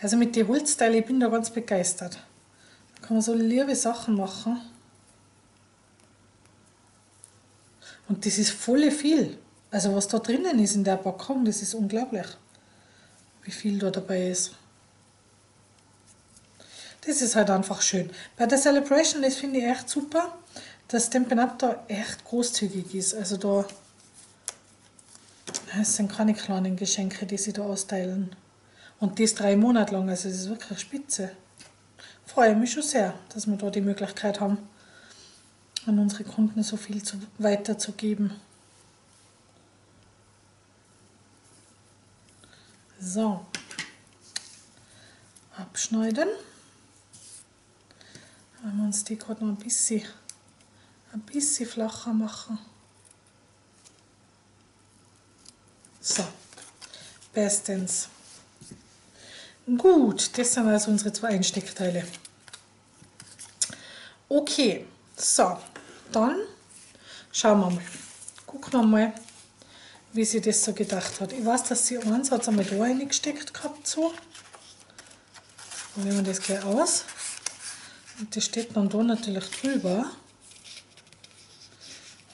Also mit den Holzteilen, ich bin da ganz begeistert. Da kann man so liebe Sachen machen. Und das ist voll viel. Also was da drinnen ist in der Packung, das ist unglaublich, wie viel da dabei ist. Das ist halt einfach schön. Bei der Celebration, das finde ich echt super, dass Stampin' Up da echt großzügig ist. Also da es sind keine kleinen Geschenke, die sie da austeilen. Und das drei Monate lang, also das ist wirklich spitze. Freue mich schon sehr, dass wir da die Möglichkeit haben, an unsere Kunden so viel zu, weiterzugeben. So, abschneiden. Wenn wir uns die gerade noch ein bisschen, ein bisschen flacher machen. So, bestens. Gut, das sind also unsere zwei Einsteckteile. Okay, so, dann schauen wir mal. Gucken wir mal, wie sie das so gedacht hat. Ich weiß, dass sie eins hat einmal da reingesteckt gehabt, so. Dann nehmen wir das gleich aus. Und das steht dann da natürlich drüber.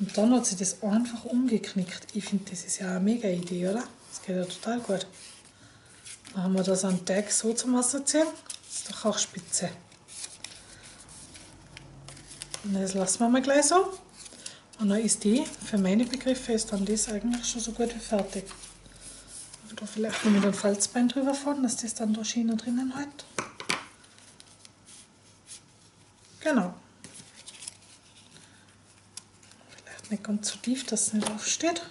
Und dann hat sie das einfach umgeknickt. Ich finde, das ist ja eine mega Idee, oder? Das geht ja total gut. Dann haben wir das an Teig so zum Ausziehen. Ist doch auch spitze. Und das lassen wir mal gleich so. Und dann ist die, für meine Begriffe, ist dann das eigentlich schon so gut wie fertig. Da vielleicht noch mit einem Falzbein drüber fahren, dass das dann da Schiene drinnen hat. Genau. Nicht ganz so tief, dass es nicht aufsteht.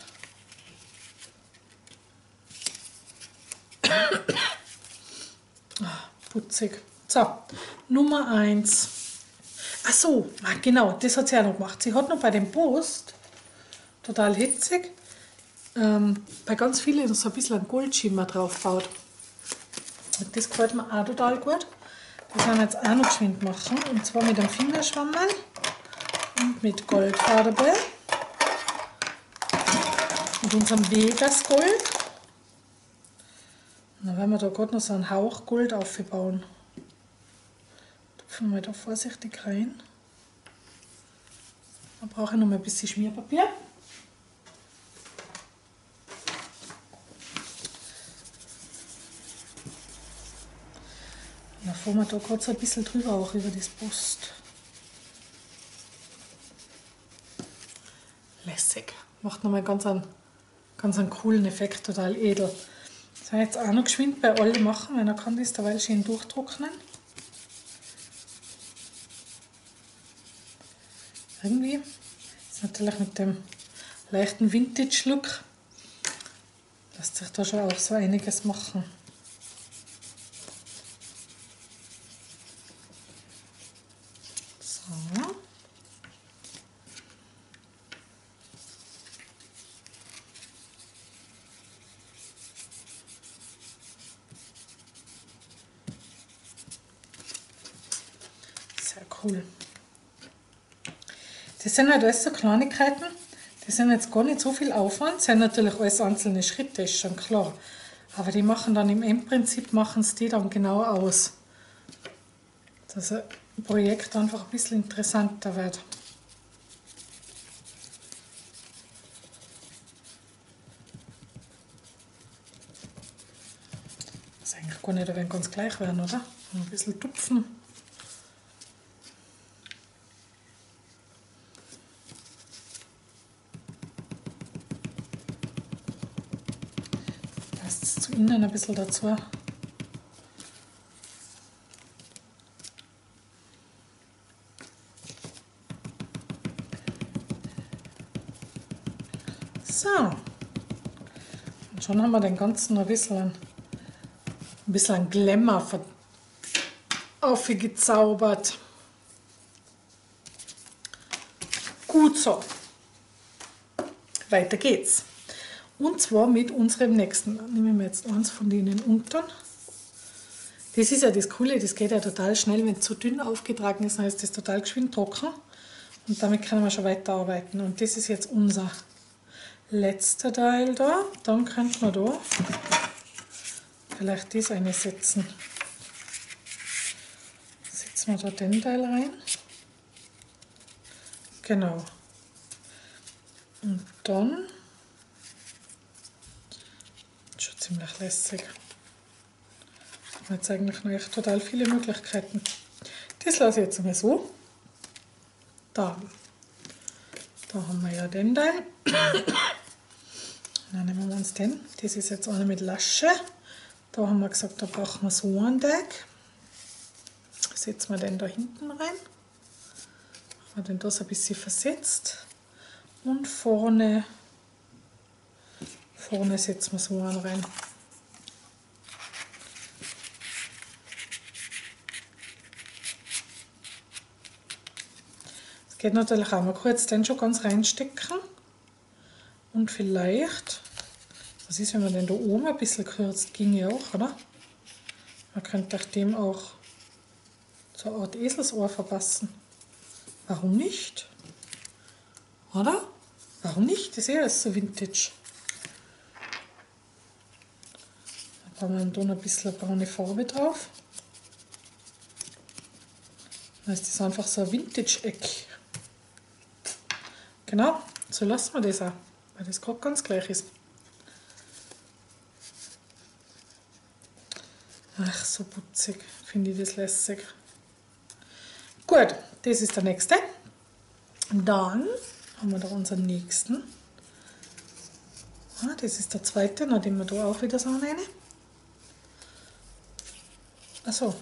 putzig. So, Nummer 1. Ach so, ah, genau, das hat sie auch noch gemacht. Sie hat noch bei dem Post, total hitzig, ähm, bei ganz vielen so ein bisschen einen Goldschimmer drauf. Und das gefällt mir auch total gut. Das werden wir jetzt auch noch geschwind machen. Und zwar mit einem Fingerschwammerl und mit Goldfarbe mit unserem Vegas-Gold. Dann werden wir da gerade noch so einen Hauch Gold aufbauen. Tupfen wir da vorsichtig rein. Dann brauche ich noch mal ein bisschen Schmierpapier. Dann fahren wir da gerade so ein bisschen drüber, auch über das Brust. Lässig. Macht nochmal ganz einen ganz einen coolen Effekt, total edel. Das werde ich jetzt auch noch geschwind bei alle machen, weil dann kann das derweil schön durchtrocknen. Irgendwie ist natürlich mit dem leichten Vintage-Look lässt sich da schon auch so einiges machen. So. Sehr cool. Das sind halt alles so Kleinigkeiten, die sind jetzt gar nicht so viel Aufwand, sind natürlich alles einzelne Schritte, ist schon klar. Aber die machen dann im Endprinzip, machen es die dann genau aus. Dass ein Projekt einfach ein bisschen interessanter wird. Das ist eigentlich gar nicht ein ganz gleich werden, oder? Ein bisschen tupfen. Innen ein bisschen dazu. So. Und schon haben wir den ganzen ein bisschen, ein bisschen Glamour aufgezaubert. Gut so. Weiter geht's. Und zwar mit unserem nächsten. Nehmen wir jetzt eins von denen unten. Das ist ja das Coole, das geht ja total schnell. Wenn es zu dünn aufgetragen ist, dann ist das total geschwind trocken. Und damit können wir schon weiterarbeiten. Und das ist jetzt unser letzter Teil da. Dann könnte man da vielleicht das eine setzen. Setzen wir da den Teil rein. Genau. Und dann ziemlich lässig. Da hat eigentlich noch echt total viele Möglichkeiten. Das lasse ich jetzt mal so. Da. Da haben wir ja den Teil. Dann nehmen wir uns den. Das ist jetzt einer mit Lasche. Da haben wir gesagt, da brauchen wir so einen Teig. Setzen wir den da hinten rein. Haben wir den da so ein bisschen versetzt. Und vorne Vorne setzen wir so einen rein. Geht natürlich auch mal kurz den schon ganz reinstecken. Und vielleicht, was ist, wenn man den da oben ein bisschen kürzt, ginge auch, oder? Man könnte dem auch so eine Art Eselsohr verpassen. Warum nicht? Oder? Warum nicht? Das ist ja so vintage. haben wir dann ein bisschen braune Farbe drauf. Dann ist das einfach so ein Vintage-Eck. Genau, so lassen wir das auch, weil das gerade ganz gleich ist. Ach, so putzig, finde ich das lässig. Gut, das ist der nächste. Dann haben wir da unseren nächsten. Ah, das ist der zweite, nachdem wir da auch wieder so eine. Achso.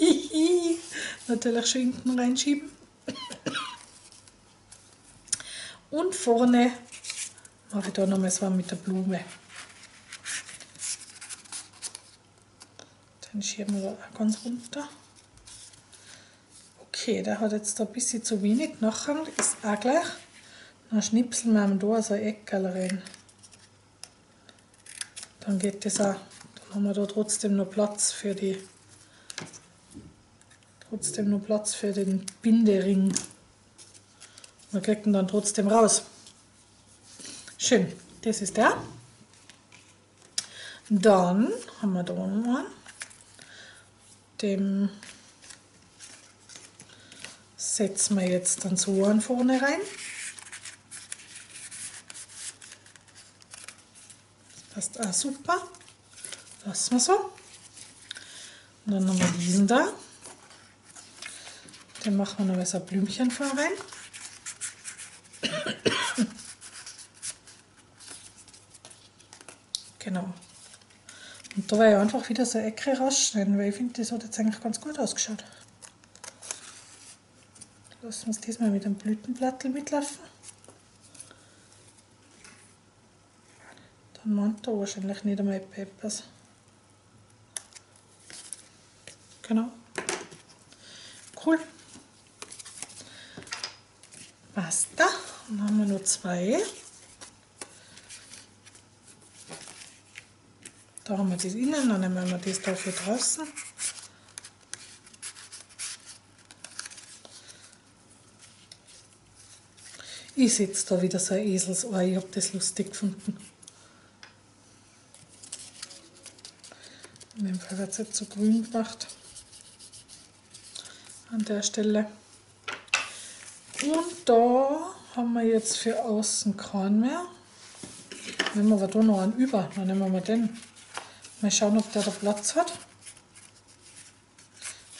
Natürlich schön hinten reinschieben. Und vorne mache ich da nochmal so mit der Blume. Dann schieben wir da ganz runter. Okay, der hat jetzt da ein bisschen zu wenig. Nachher ist auch gleich. Dann schnipseln wir da so ein Eckerl rein. Dann geht das auch haben wir da trotzdem noch Platz für die trotzdem noch Platz für den Bindering. Wir kriegen dann trotzdem raus. Schön, das ist der. Dann haben wir da nochmal dem setzen wir jetzt dann so an vorne rein. Das passt auch super. Lassen wir so. Und dann haben wir diesen da. Den machen wir noch ein Blümchen vor rein. Genau. Und da werde ich einfach wieder so Ecke rausschneiden, weil ich finde, das hat jetzt eigentlich ganz gut ausgeschaut. Lassen wir es diesmal mit einem Blütenblattel mitlaufen. Dann meint er wahrscheinlich nicht einmal etwas. Genau. Cool. Basta. Dann haben wir nur zwei. Da haben wir das innen, dann nehmen wir das da für draußen. Ich sitze da wieder so ein Eselsohr, ich habe das lustig gefunden. In dem Fall wird es jetzt so grün gemacht. An der Stelle. Und da haben wir jetzt für außen keinen mehr. Wenn wir aber da noch einen über, dann nehmen wir den. Mal schauen, ob der da Platz hat.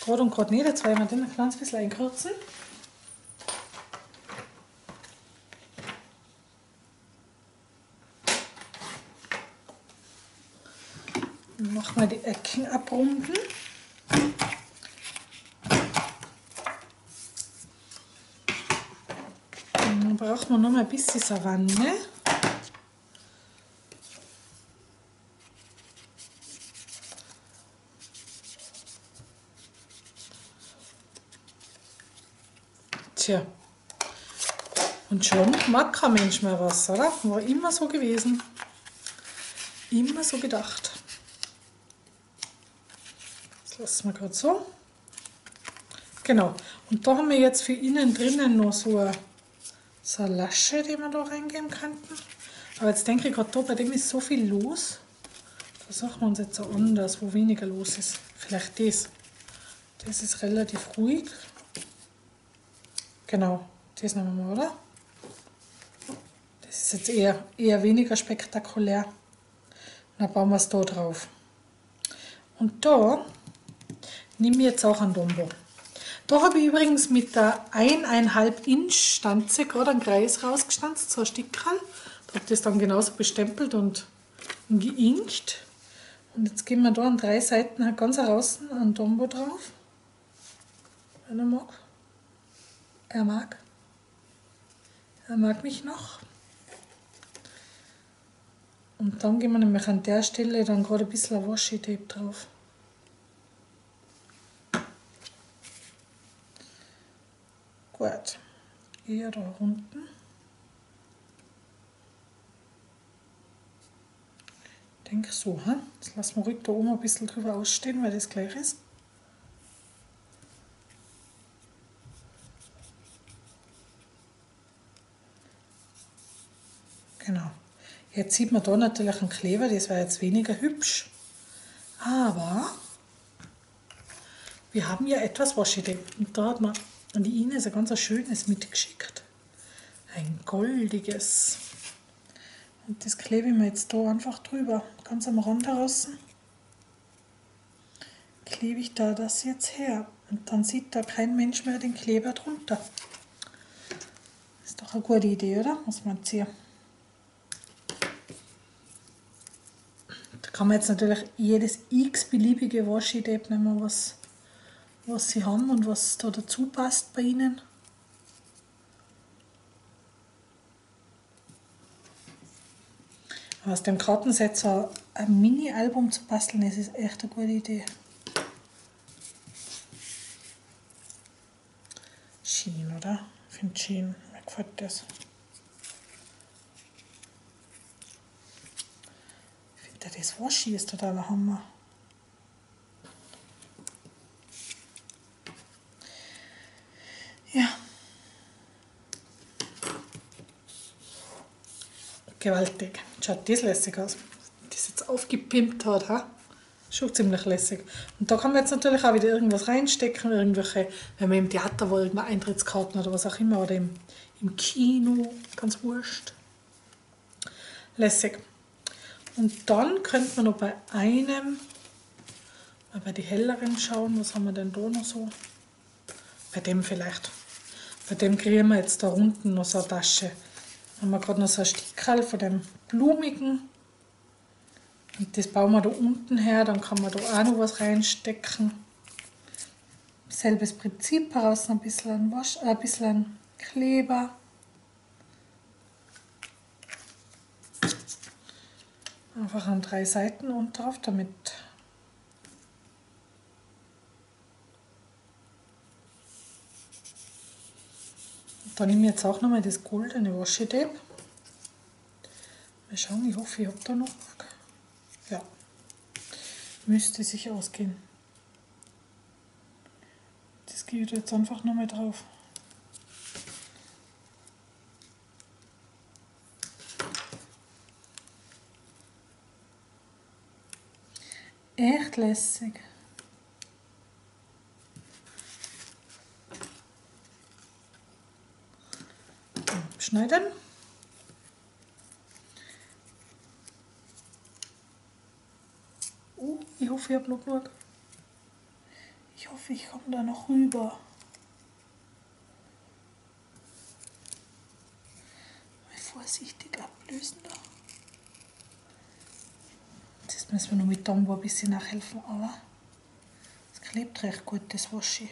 Gerade und gerade nicht, jetzt werden wir den ein kleines bisschen einkürzen. Noch mal die Ecken abrunden. Dann braucht man noch mal ein bisschen Savanne. Tja. Und schon mag kein Mensch mehr was, oder? War immer so gewesen. Immer so gedacht. Das lassen wir gerade so. Genau. Und da haben wir jetzt für innen drinnen noch so eine, so eine Lasche, die wir da reingeben könnten. Aber jetzt denke ich gerade, da bei dem ist so viel los. Da suchen wir uns jetzt so anders, wo weniger los ist. Vielleicht das. Das ist relativ ruhig. Genau, das nehmen wir mal, oder? Das ist jetzt eher, eher weniger spektakulär. Dann bauen wir es da drauf. Und da nehme ich jetzt auch ein Dombo. Da habe ich übrigens mit der 1,5 Inch Stanze gerade einen Kreis rausgestanzt, so ein Stickerl. Da habe ich das dann genauso bestempelt und geinkt. Und jetzt geben wir da an drei Seiten halt ganz außen ein Dombo drauf. Wenn er mag. Er mag. Er mag mich noch. Und dann gehen wir nämlich an der Stelle dann gerade ein bisschen Washi-Tape drauf. Gut. Eher da unten. Ich denke so, ha? Jetzt lassen wir ruhig da oben ein bisschen drüber ausstehen, weil das gleich ist. Genau. Jetzt sieht man da natürlich einen Kleber, das war jetzt weniger hübsch. Aber wir haben ja etwas Washi-Tape. Und da hat man an die Ines ein ganz schönes mitgeschickt. Ein goldiges. Und das klebe ich mir jetzt da einfach drüber. Ganz am Rand draußen klebe ich da das jetzt her. Und dann sieht da kein Mensch mehr den Kleber drunter. Ist doch eine gute Idee, oder? Muss man ziehen. kann man jetzt natürlich jedes x-beliebige Washi-Tape nehmen, was, was sie haben und was da dazu passt bei ihnen. Aus dem Kartenset so ein Mini-Album zu basteln, das ist echt eine gute Idee. Jean, oder? Ich finde Jean, mir gefällt das. das Washi ist totaler Hammer. Ja. Gewaltig. Schaut das lässig aus. Das jetzt aufgepimpt hat, ha? Schon ziemlich lässig. Und da kann man jetzt natürlich auch wieder irgendwas reinstecken, irgendwelche, wenn man im Theater wollen, Eintrittskarten oder was auch immer, oder im, im Kino, ganz wurscht. Lässig. Und dann könnte man noch bei einem Mal bei den helleren schauen, was haben wir denn da noch so? Bei dem vielleicht. Bei dem kriegen wir jetzt da unten noch so eine Tasche. Da haben wir gerade noch so ein Stickerl von dem blumigen. Und das bauen wir da unten her, dann kann man da auch noch was reinstecken. Selbes Prinzip, heraus ein bisschen Wasch, äh, ein bisschen Kleber. Einfach an drei Seiten und drauf damit. Dann nehme ich jetzt auch nochmal das goldene Washi-Tape. Mal schauen, ich hoffe, ich habe da noch. Ja, müsste sich ausgehen. Das gehe ich jetzt einfach nochmal drauf. Echt lässig. Schneiden. Oh, ich hoffe, ich habe noch genug. Ich hoffe, ich komme da noch rüber. Mal vorsichtig ablösen da. Jetzt müssen wir noch mit Tombo ein bisschen nachhelfen, aber es klebt recht gut, das Waschi.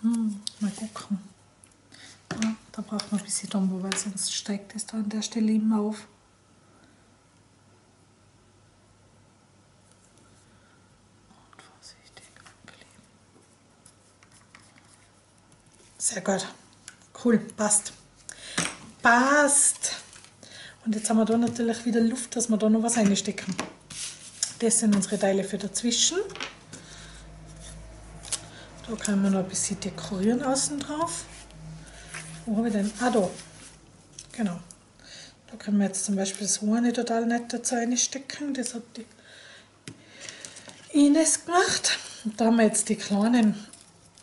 Hm, mal gucken. Ja, da Tombo, weil sonst steigt es da an der Stelle immer auf. Und vorsichtig ankleben. Sehr gut. Cool, passt. Passt. Und jetzt haben wir da natürlich wieder Luft, dass wir da noch was reinstecken. Das sind unsere Teile für dazwischen. Da können wir noch ein bisschen dekorieren außen drauf. Wo habe ich denn? Ah, da. Genau. Da können wir jetzt zum Beispiel das eine total nett dazu reinstecken. Das hat die Ines gemacht. Da haben wir jetzt die kleinen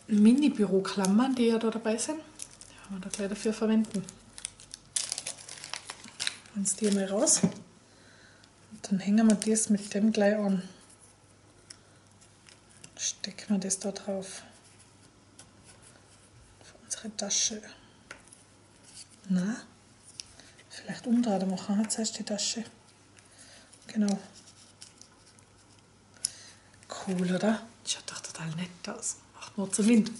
Mini-Büroklammern, die ja da dabei sind. Die werden wir da gleich dafür verwenden. Jetzt die mal raus. Und dann hängen wir das mit dem gleich an. Stecken wir das da drauf. Auf unsere Tasche. Na, vielleicht umdrehen machen zuerst die Tasche. Genau. Cool, oder? Schaut doch total nett aus. Macht nur zum Wind.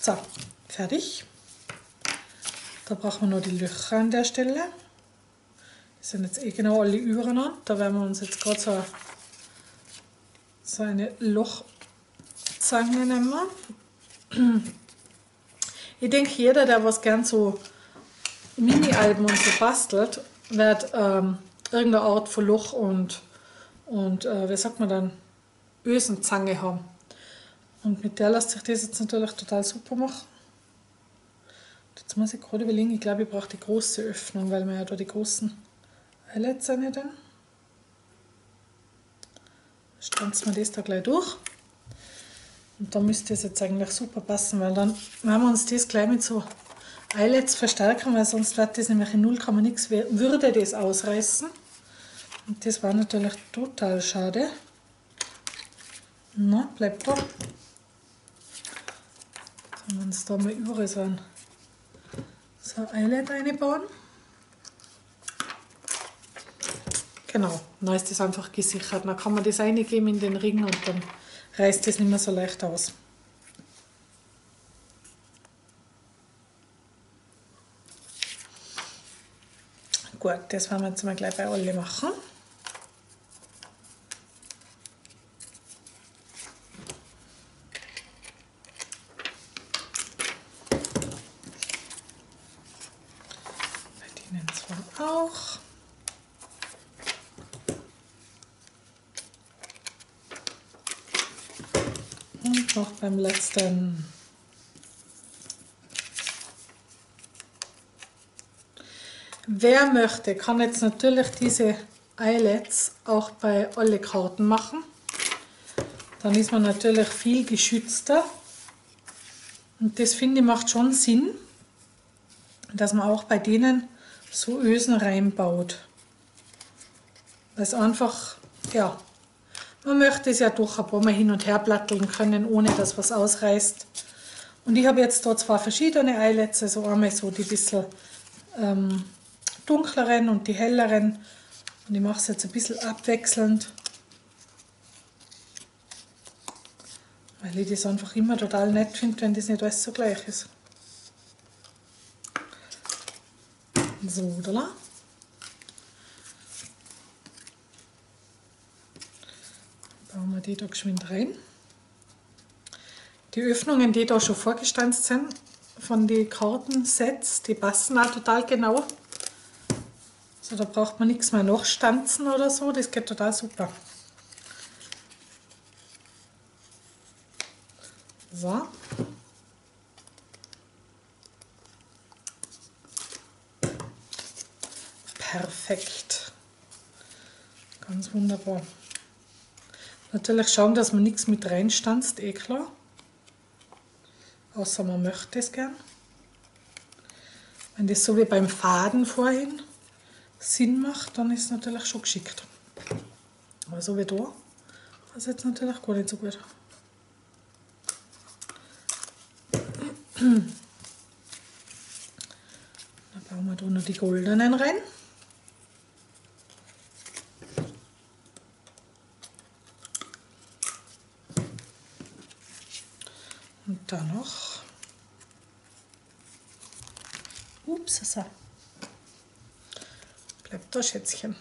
So, fertig. Da brauchen wir noch die Löcher an der Stelle. Die sind jetzt eh genau alle übereinander. Da werden wir uns jetzt gerade so, so eine Lochzange nehmen. Ich denke, jeder, der was gern so Mini-Alben und so bastelt, wird ähm, irgendeine Art von Loch und, und äh, wie sagt man dann, Ösenzange haben. Und mit der lässt sich das jetzt natürlich total super machen. Jetzt muss ich gerade überlegen, ich glaube, ich brauche die große Öffnung, weil wir ja da die großen Highlights sind. Dann stanzen wir das da gleich durch. Und da müsste es jetzt eigentlich super passen, weil dann werden wir uns das gleich mit so Eyelets verstärken, weil sonst wird das nämlich in 0, nichts, würde das ausreißen. Und das war natürlich total schade. Na, bleibt da. Haben wir uns da mal überall so ein, so Eyelet einbauen. Genau, dann ist das einfach gesichert. Dann kann man das reingeben in den Ring und dann reißt das nicht mehr so leicht aus. Gut, das werden wir jetzt mal gleich bei alle machen. Bei denen zwar auch. Und noch beim letzten. Wer möchte, kann jetzt natürlich diese Eyelets auch bei alle Karten machen. Dann ist man natürlich viel geschützter. Und das finde ich macht schon Sinn. dass man auch bei denen so Ösen reinbaut. Weil es einfach, ja, man möchte es ja doch ein paar Mal hin und her platteln können, ohne dass was ausreißt. Und ich habe jetzt da zwei verschiedene Eyeletts, also einmal so die bisschen ähm, dunkleren und die helleren. Und ich mache es jetzt ein bisschen abwechselnd. Weil ich das einfach immer total nett finde, wenn das nicht alles so gleich ist. So, oder? Bauen wir die da geschwind rein. Die Öffnungen, die da schon vorgestanzt sind, von den Kartensets, die passen auch total genau. Also da braucht man nichts mehr nachstanzen oder so, das geht total super. So. Perfekt. Ganz wunderbar. Natürlich schauen, dass man nichts mit reinstanzt, eh klar. Außer man möchte es gern. Wenn das so wie beim Faden vorhin Sinn macht, dann ist es natürlich schon geschickt. Aber so wie da, das ist jetzt natürlich gar nicht so gut. Dann bauen wir da noch die goldenen rein. Und dann noch. Ups, so. Bleibt da, Schätzchen.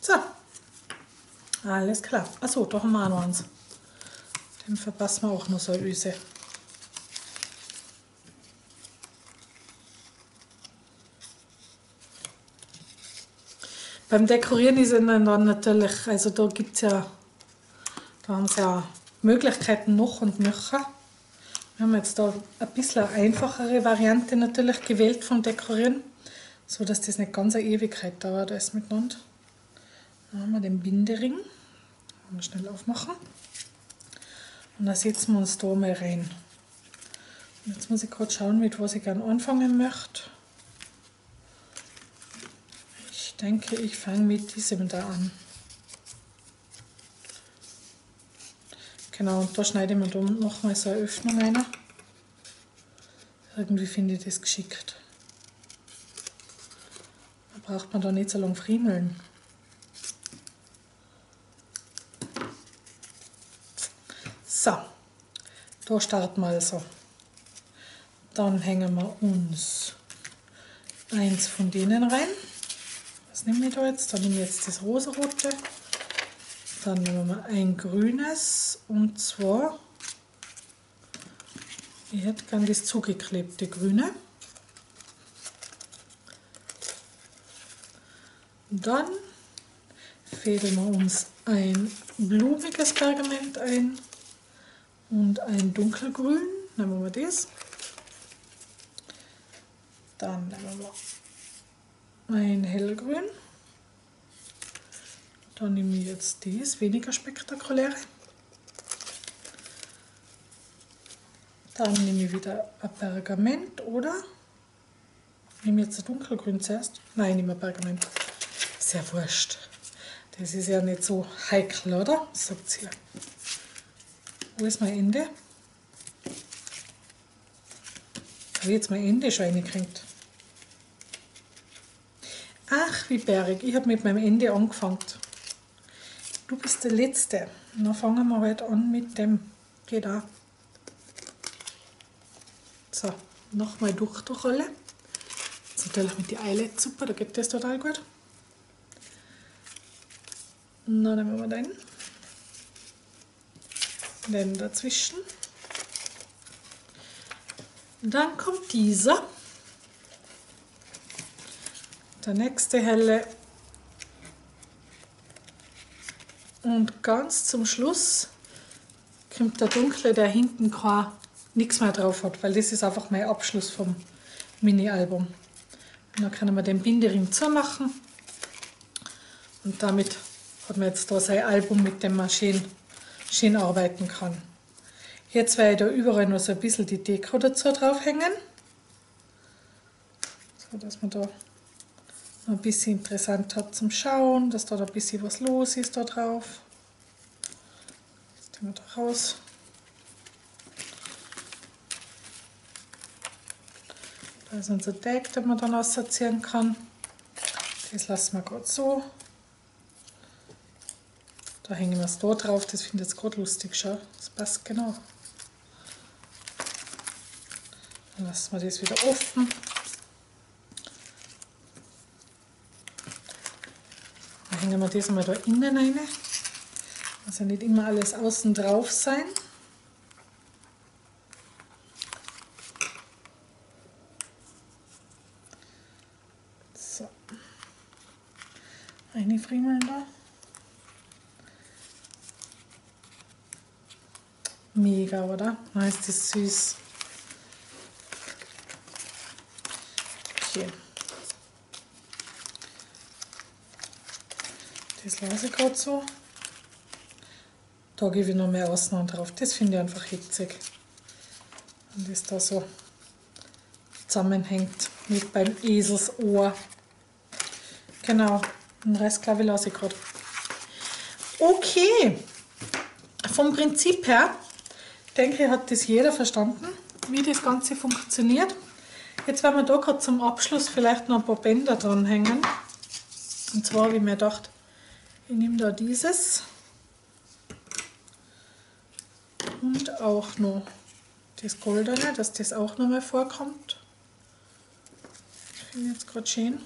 So. Alles klar. Achso, da haben wir noch eins. Den verpassen wir auch noch so eine Öse. Beim Dekorieren ist dann natürlich, also da gibt es ja, da haben sie ja Möglichkeiten noch und nöcher. Wir haben jetzt da ein bisschen eine einfachere Variante natürlich gewählt vom Dekorieren, so dass das nicht ganz eine Ewigkeit dauert alles miteinander. Dann haben wir den Bindering, wir schnell aufmachen und dann setzen wir uns da mal rein. Und jetzt muss ich gerade schauen, mit was ich gerne anfangen möchte. Ich denke, ich fange mit diesem da an. Genau, und da schneide ich mir da nochmal so eine Öffnung rein. Irgendwie finde ich das geschickt. Da braucht man da nicht so lange friemeln. So, da starten wir also. Dann hängen wir uns eins von denen rein nehme ich da jetzt? Dann nehme ich jetzt das rosarote. Dann nehmen wir ein grünes und zwar, ich hätte gerne das zugeklebte grüne. Dann fädeln wir uns ein blumiges Pergament ein und ein dunkelgrün. Nehmen wir das. Dann nehmen wir ein hellgrün. Dann nehme ich jetzt das, weniger spektakuläre. Dann nehme ich wieder ein Pergament oder nehme jetzt ein dunkelgrün zuerst. Nein, ich nehme ein Pergament. Sehr wurscht. Das ist ja nicht so heikel, oder? Sagt sie. Wo ist mein Ende? Habe ich jetzt mein Ende schon reingekriegt? Ach, wie bärig. Ich habe mit meinem Ende angefangen. Du bist der Letzte. Dann fangen wir halt an mit dem. Geht auch. So, nochmal durch die Rolle. Jetzt natürlich mit die Eile super, da geht das total gut. dann nehmen wir den. Den dazwischen. Dann kommt dieser der nächste helle und ganz zum Schluss kommt der dunkle, der hinten nichts mehr drauf hat, weil das ist einfach mein Abschluss vom Mini-Album. Dann können wir den Bindering zumachen und damit hat man jetzt da sein Album mit dem Maschinen schön arbeiten kann. Jetzt werde ich da überall noch so ein bisschen die Deko dazu draufhängen. So, dass man da ein bisschen interessant hat zum Schauen, dass da ein bisschen was los ist da drauf. Das tun wir da raus. Da ist unser Deck, den man dann assoziieren kann. Das lassen wir gerade so. Da hängen wir es da drauf, das finde ich jetzt gerade lustig, schau, das passt genau. Dann lassen wir das wieder offen. Hängen wir das mal da innen rein. Also nicht immer alles außen drauf sein. So. Eine Friemeln da. Mega, oder? Na, ist das süß. Okay. Das lasse ich gerade so. Da gebe ich noch mehr Außen drauf. Das finde ich einfach hitzig. Und das da so zusammenhängt mit beim Eselsohr. Genau, den Rest glaube ich lasse ich gerade. Okay, vom Prinzip her denke ich, hat das jeder verstanden, wie das Ganze funktioniert. Jetzt werden wir da gerade zum Abschluss vielleicht noch ein paar Bänder dranhängen. Und zwar habe ich mir gedacht, ich nehme da dieses und auch noch das Goldene, dass das auch noch mal vorkommt. Ich finde jetzt gerade schön.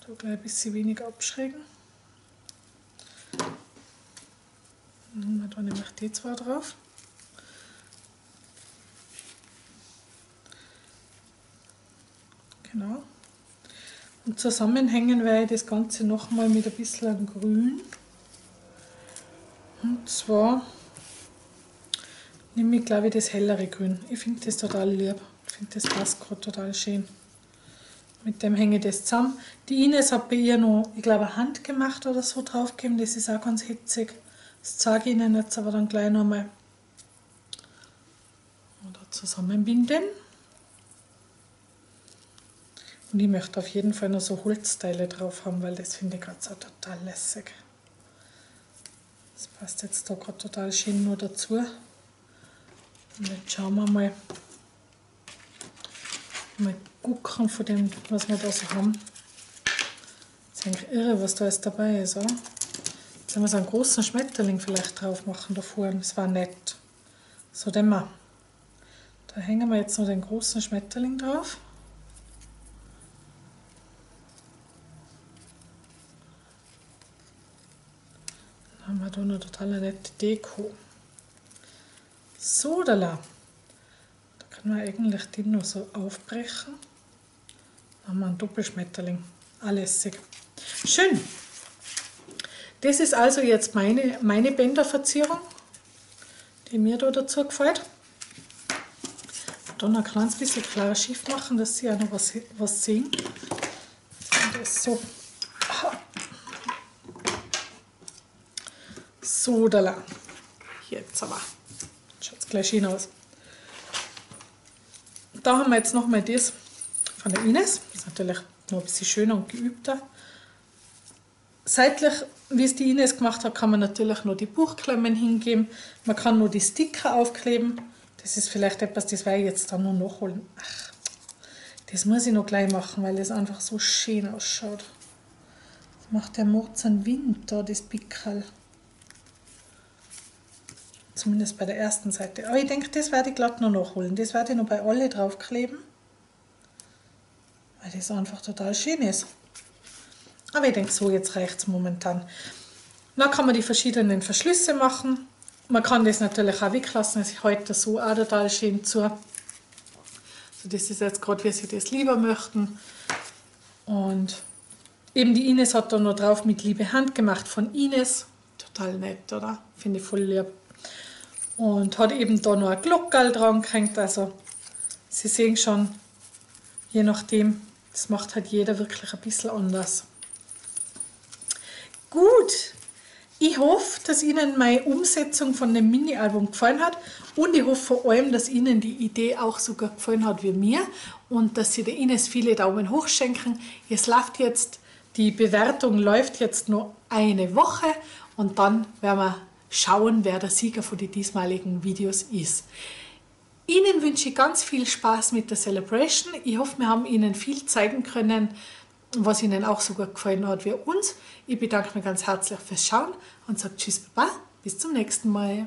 Da gleich ein bisschen weniger abschrägen. Dann mache ich die zwei drauf. Genau. Und zusammenhängen werde ich das Ganze nochmal mit ein bisschen Grün. Und zwar nehme ich glaube ich das hellere Grün. Ich finde das total lieb. Ich finde das passt gerade total schön. Mit dem hänge ich das zusammen. Die Ines hat bei ihr noch, ich glaube, handgemacht oder so draufgegeben. Das ist auch ganz hitzig. Das zeige ich Ihnen jetzt aber dann gleich nochmal. Oder zusammenbinden. Und ich möchte auf jeden Fall noch so Holzteile drauf haben, weil das finde ich gerade so total lässig. Das passt jetzt da gerade total schön nur dazu. Und jetzt schauen wir mal, mal gucken von dem, was wir da so haben. Das ist eigentlich irre, was da jetzt dabei ist. Oder? Sollen wir so einen großen Schmetterling vielleicht drauf machen davor? Das war nett. So, den mal. Da hängen wir jetzt noch den großen Schmetterling drauf. Wir da noch total nette Deko. So, da Da können wir eigentlich den noch so aufbrechen. Dann haben wir einen Doppelschmetterling. Lässig. Schön. Das ist also jetzt meine, meine Bänderverzierung, die mir da dazu gefällt. Dann ein kleines bisschen klarer schief machen, dass Sie auch noch was, was sehen. Das so. So, da lang. Jetzt aber. Schaut gleich schön aus. Da haben wir jetzt nochmal das von der Ines. Das ist natürlich noch ein bisschen schöner und geübter. Seitlich wie es die Ines gemacht hat, kann man natürlich nur die Buchklemmen hingeben. Man kann nur die Sticker aufkleben. Das ist vielleicht etwas, das werde ich jetzt dann nur nachholen. Ach, das muss ich noch gleich machen, weil es einfach so schön ausschaut. Das macht der Mozart Wind da, das Pickerl. Zumindest bei der ersten Seite. Aber ich denke, das werde ich glatt noch nachholen. Das werde ich noch bei alle draufkleben. Weil das einfach total schön ist. Aber ich denke so, jetzt reicht es momentan. Dann kann man die verschiedenen Verschlüsse machen. Man kann das natürlich auch weglassen, es heute so auch total schön zu. Also das ist jetzt gerade, wie Sie das lieber möchten. Und eben die Ines hat da noch drauf mit Liebe Hand gemacht von Ines. Total nett, oder? Finde ich voll lieb. Und hat eben da noch ein Glockerl dran gehängt. Also Sie sehen schon, je nachdem, das macht halt jeder wirklich ein bisschen anders. Gut, ich hoffe, dass Ihnen meine Umsetzung von dem Mini-Album gefallen hat und ich hoffe vor allem, dass Ihnen die Idee auch so gut gefallen hat wie mir und dass Sie der Ines viele Daumen hoch schenken. Es läuft jetzt, die Bewertung läuft jetzt nur eine Woche und dann werden wir schauen, wer der Sieger von den diesmaligen Videos ist. Ihnen wünsche ich ganz viel Spaß mit der Celebration. Ich hoffe, wir haben Ihnen viel zeigen können, was Ihnen auch so gut gefallen hat wie uns. Ich bedanke mich ganz herzlich fürs Schauen und sage Tschüss, Baba, bis zum nächsten Mal.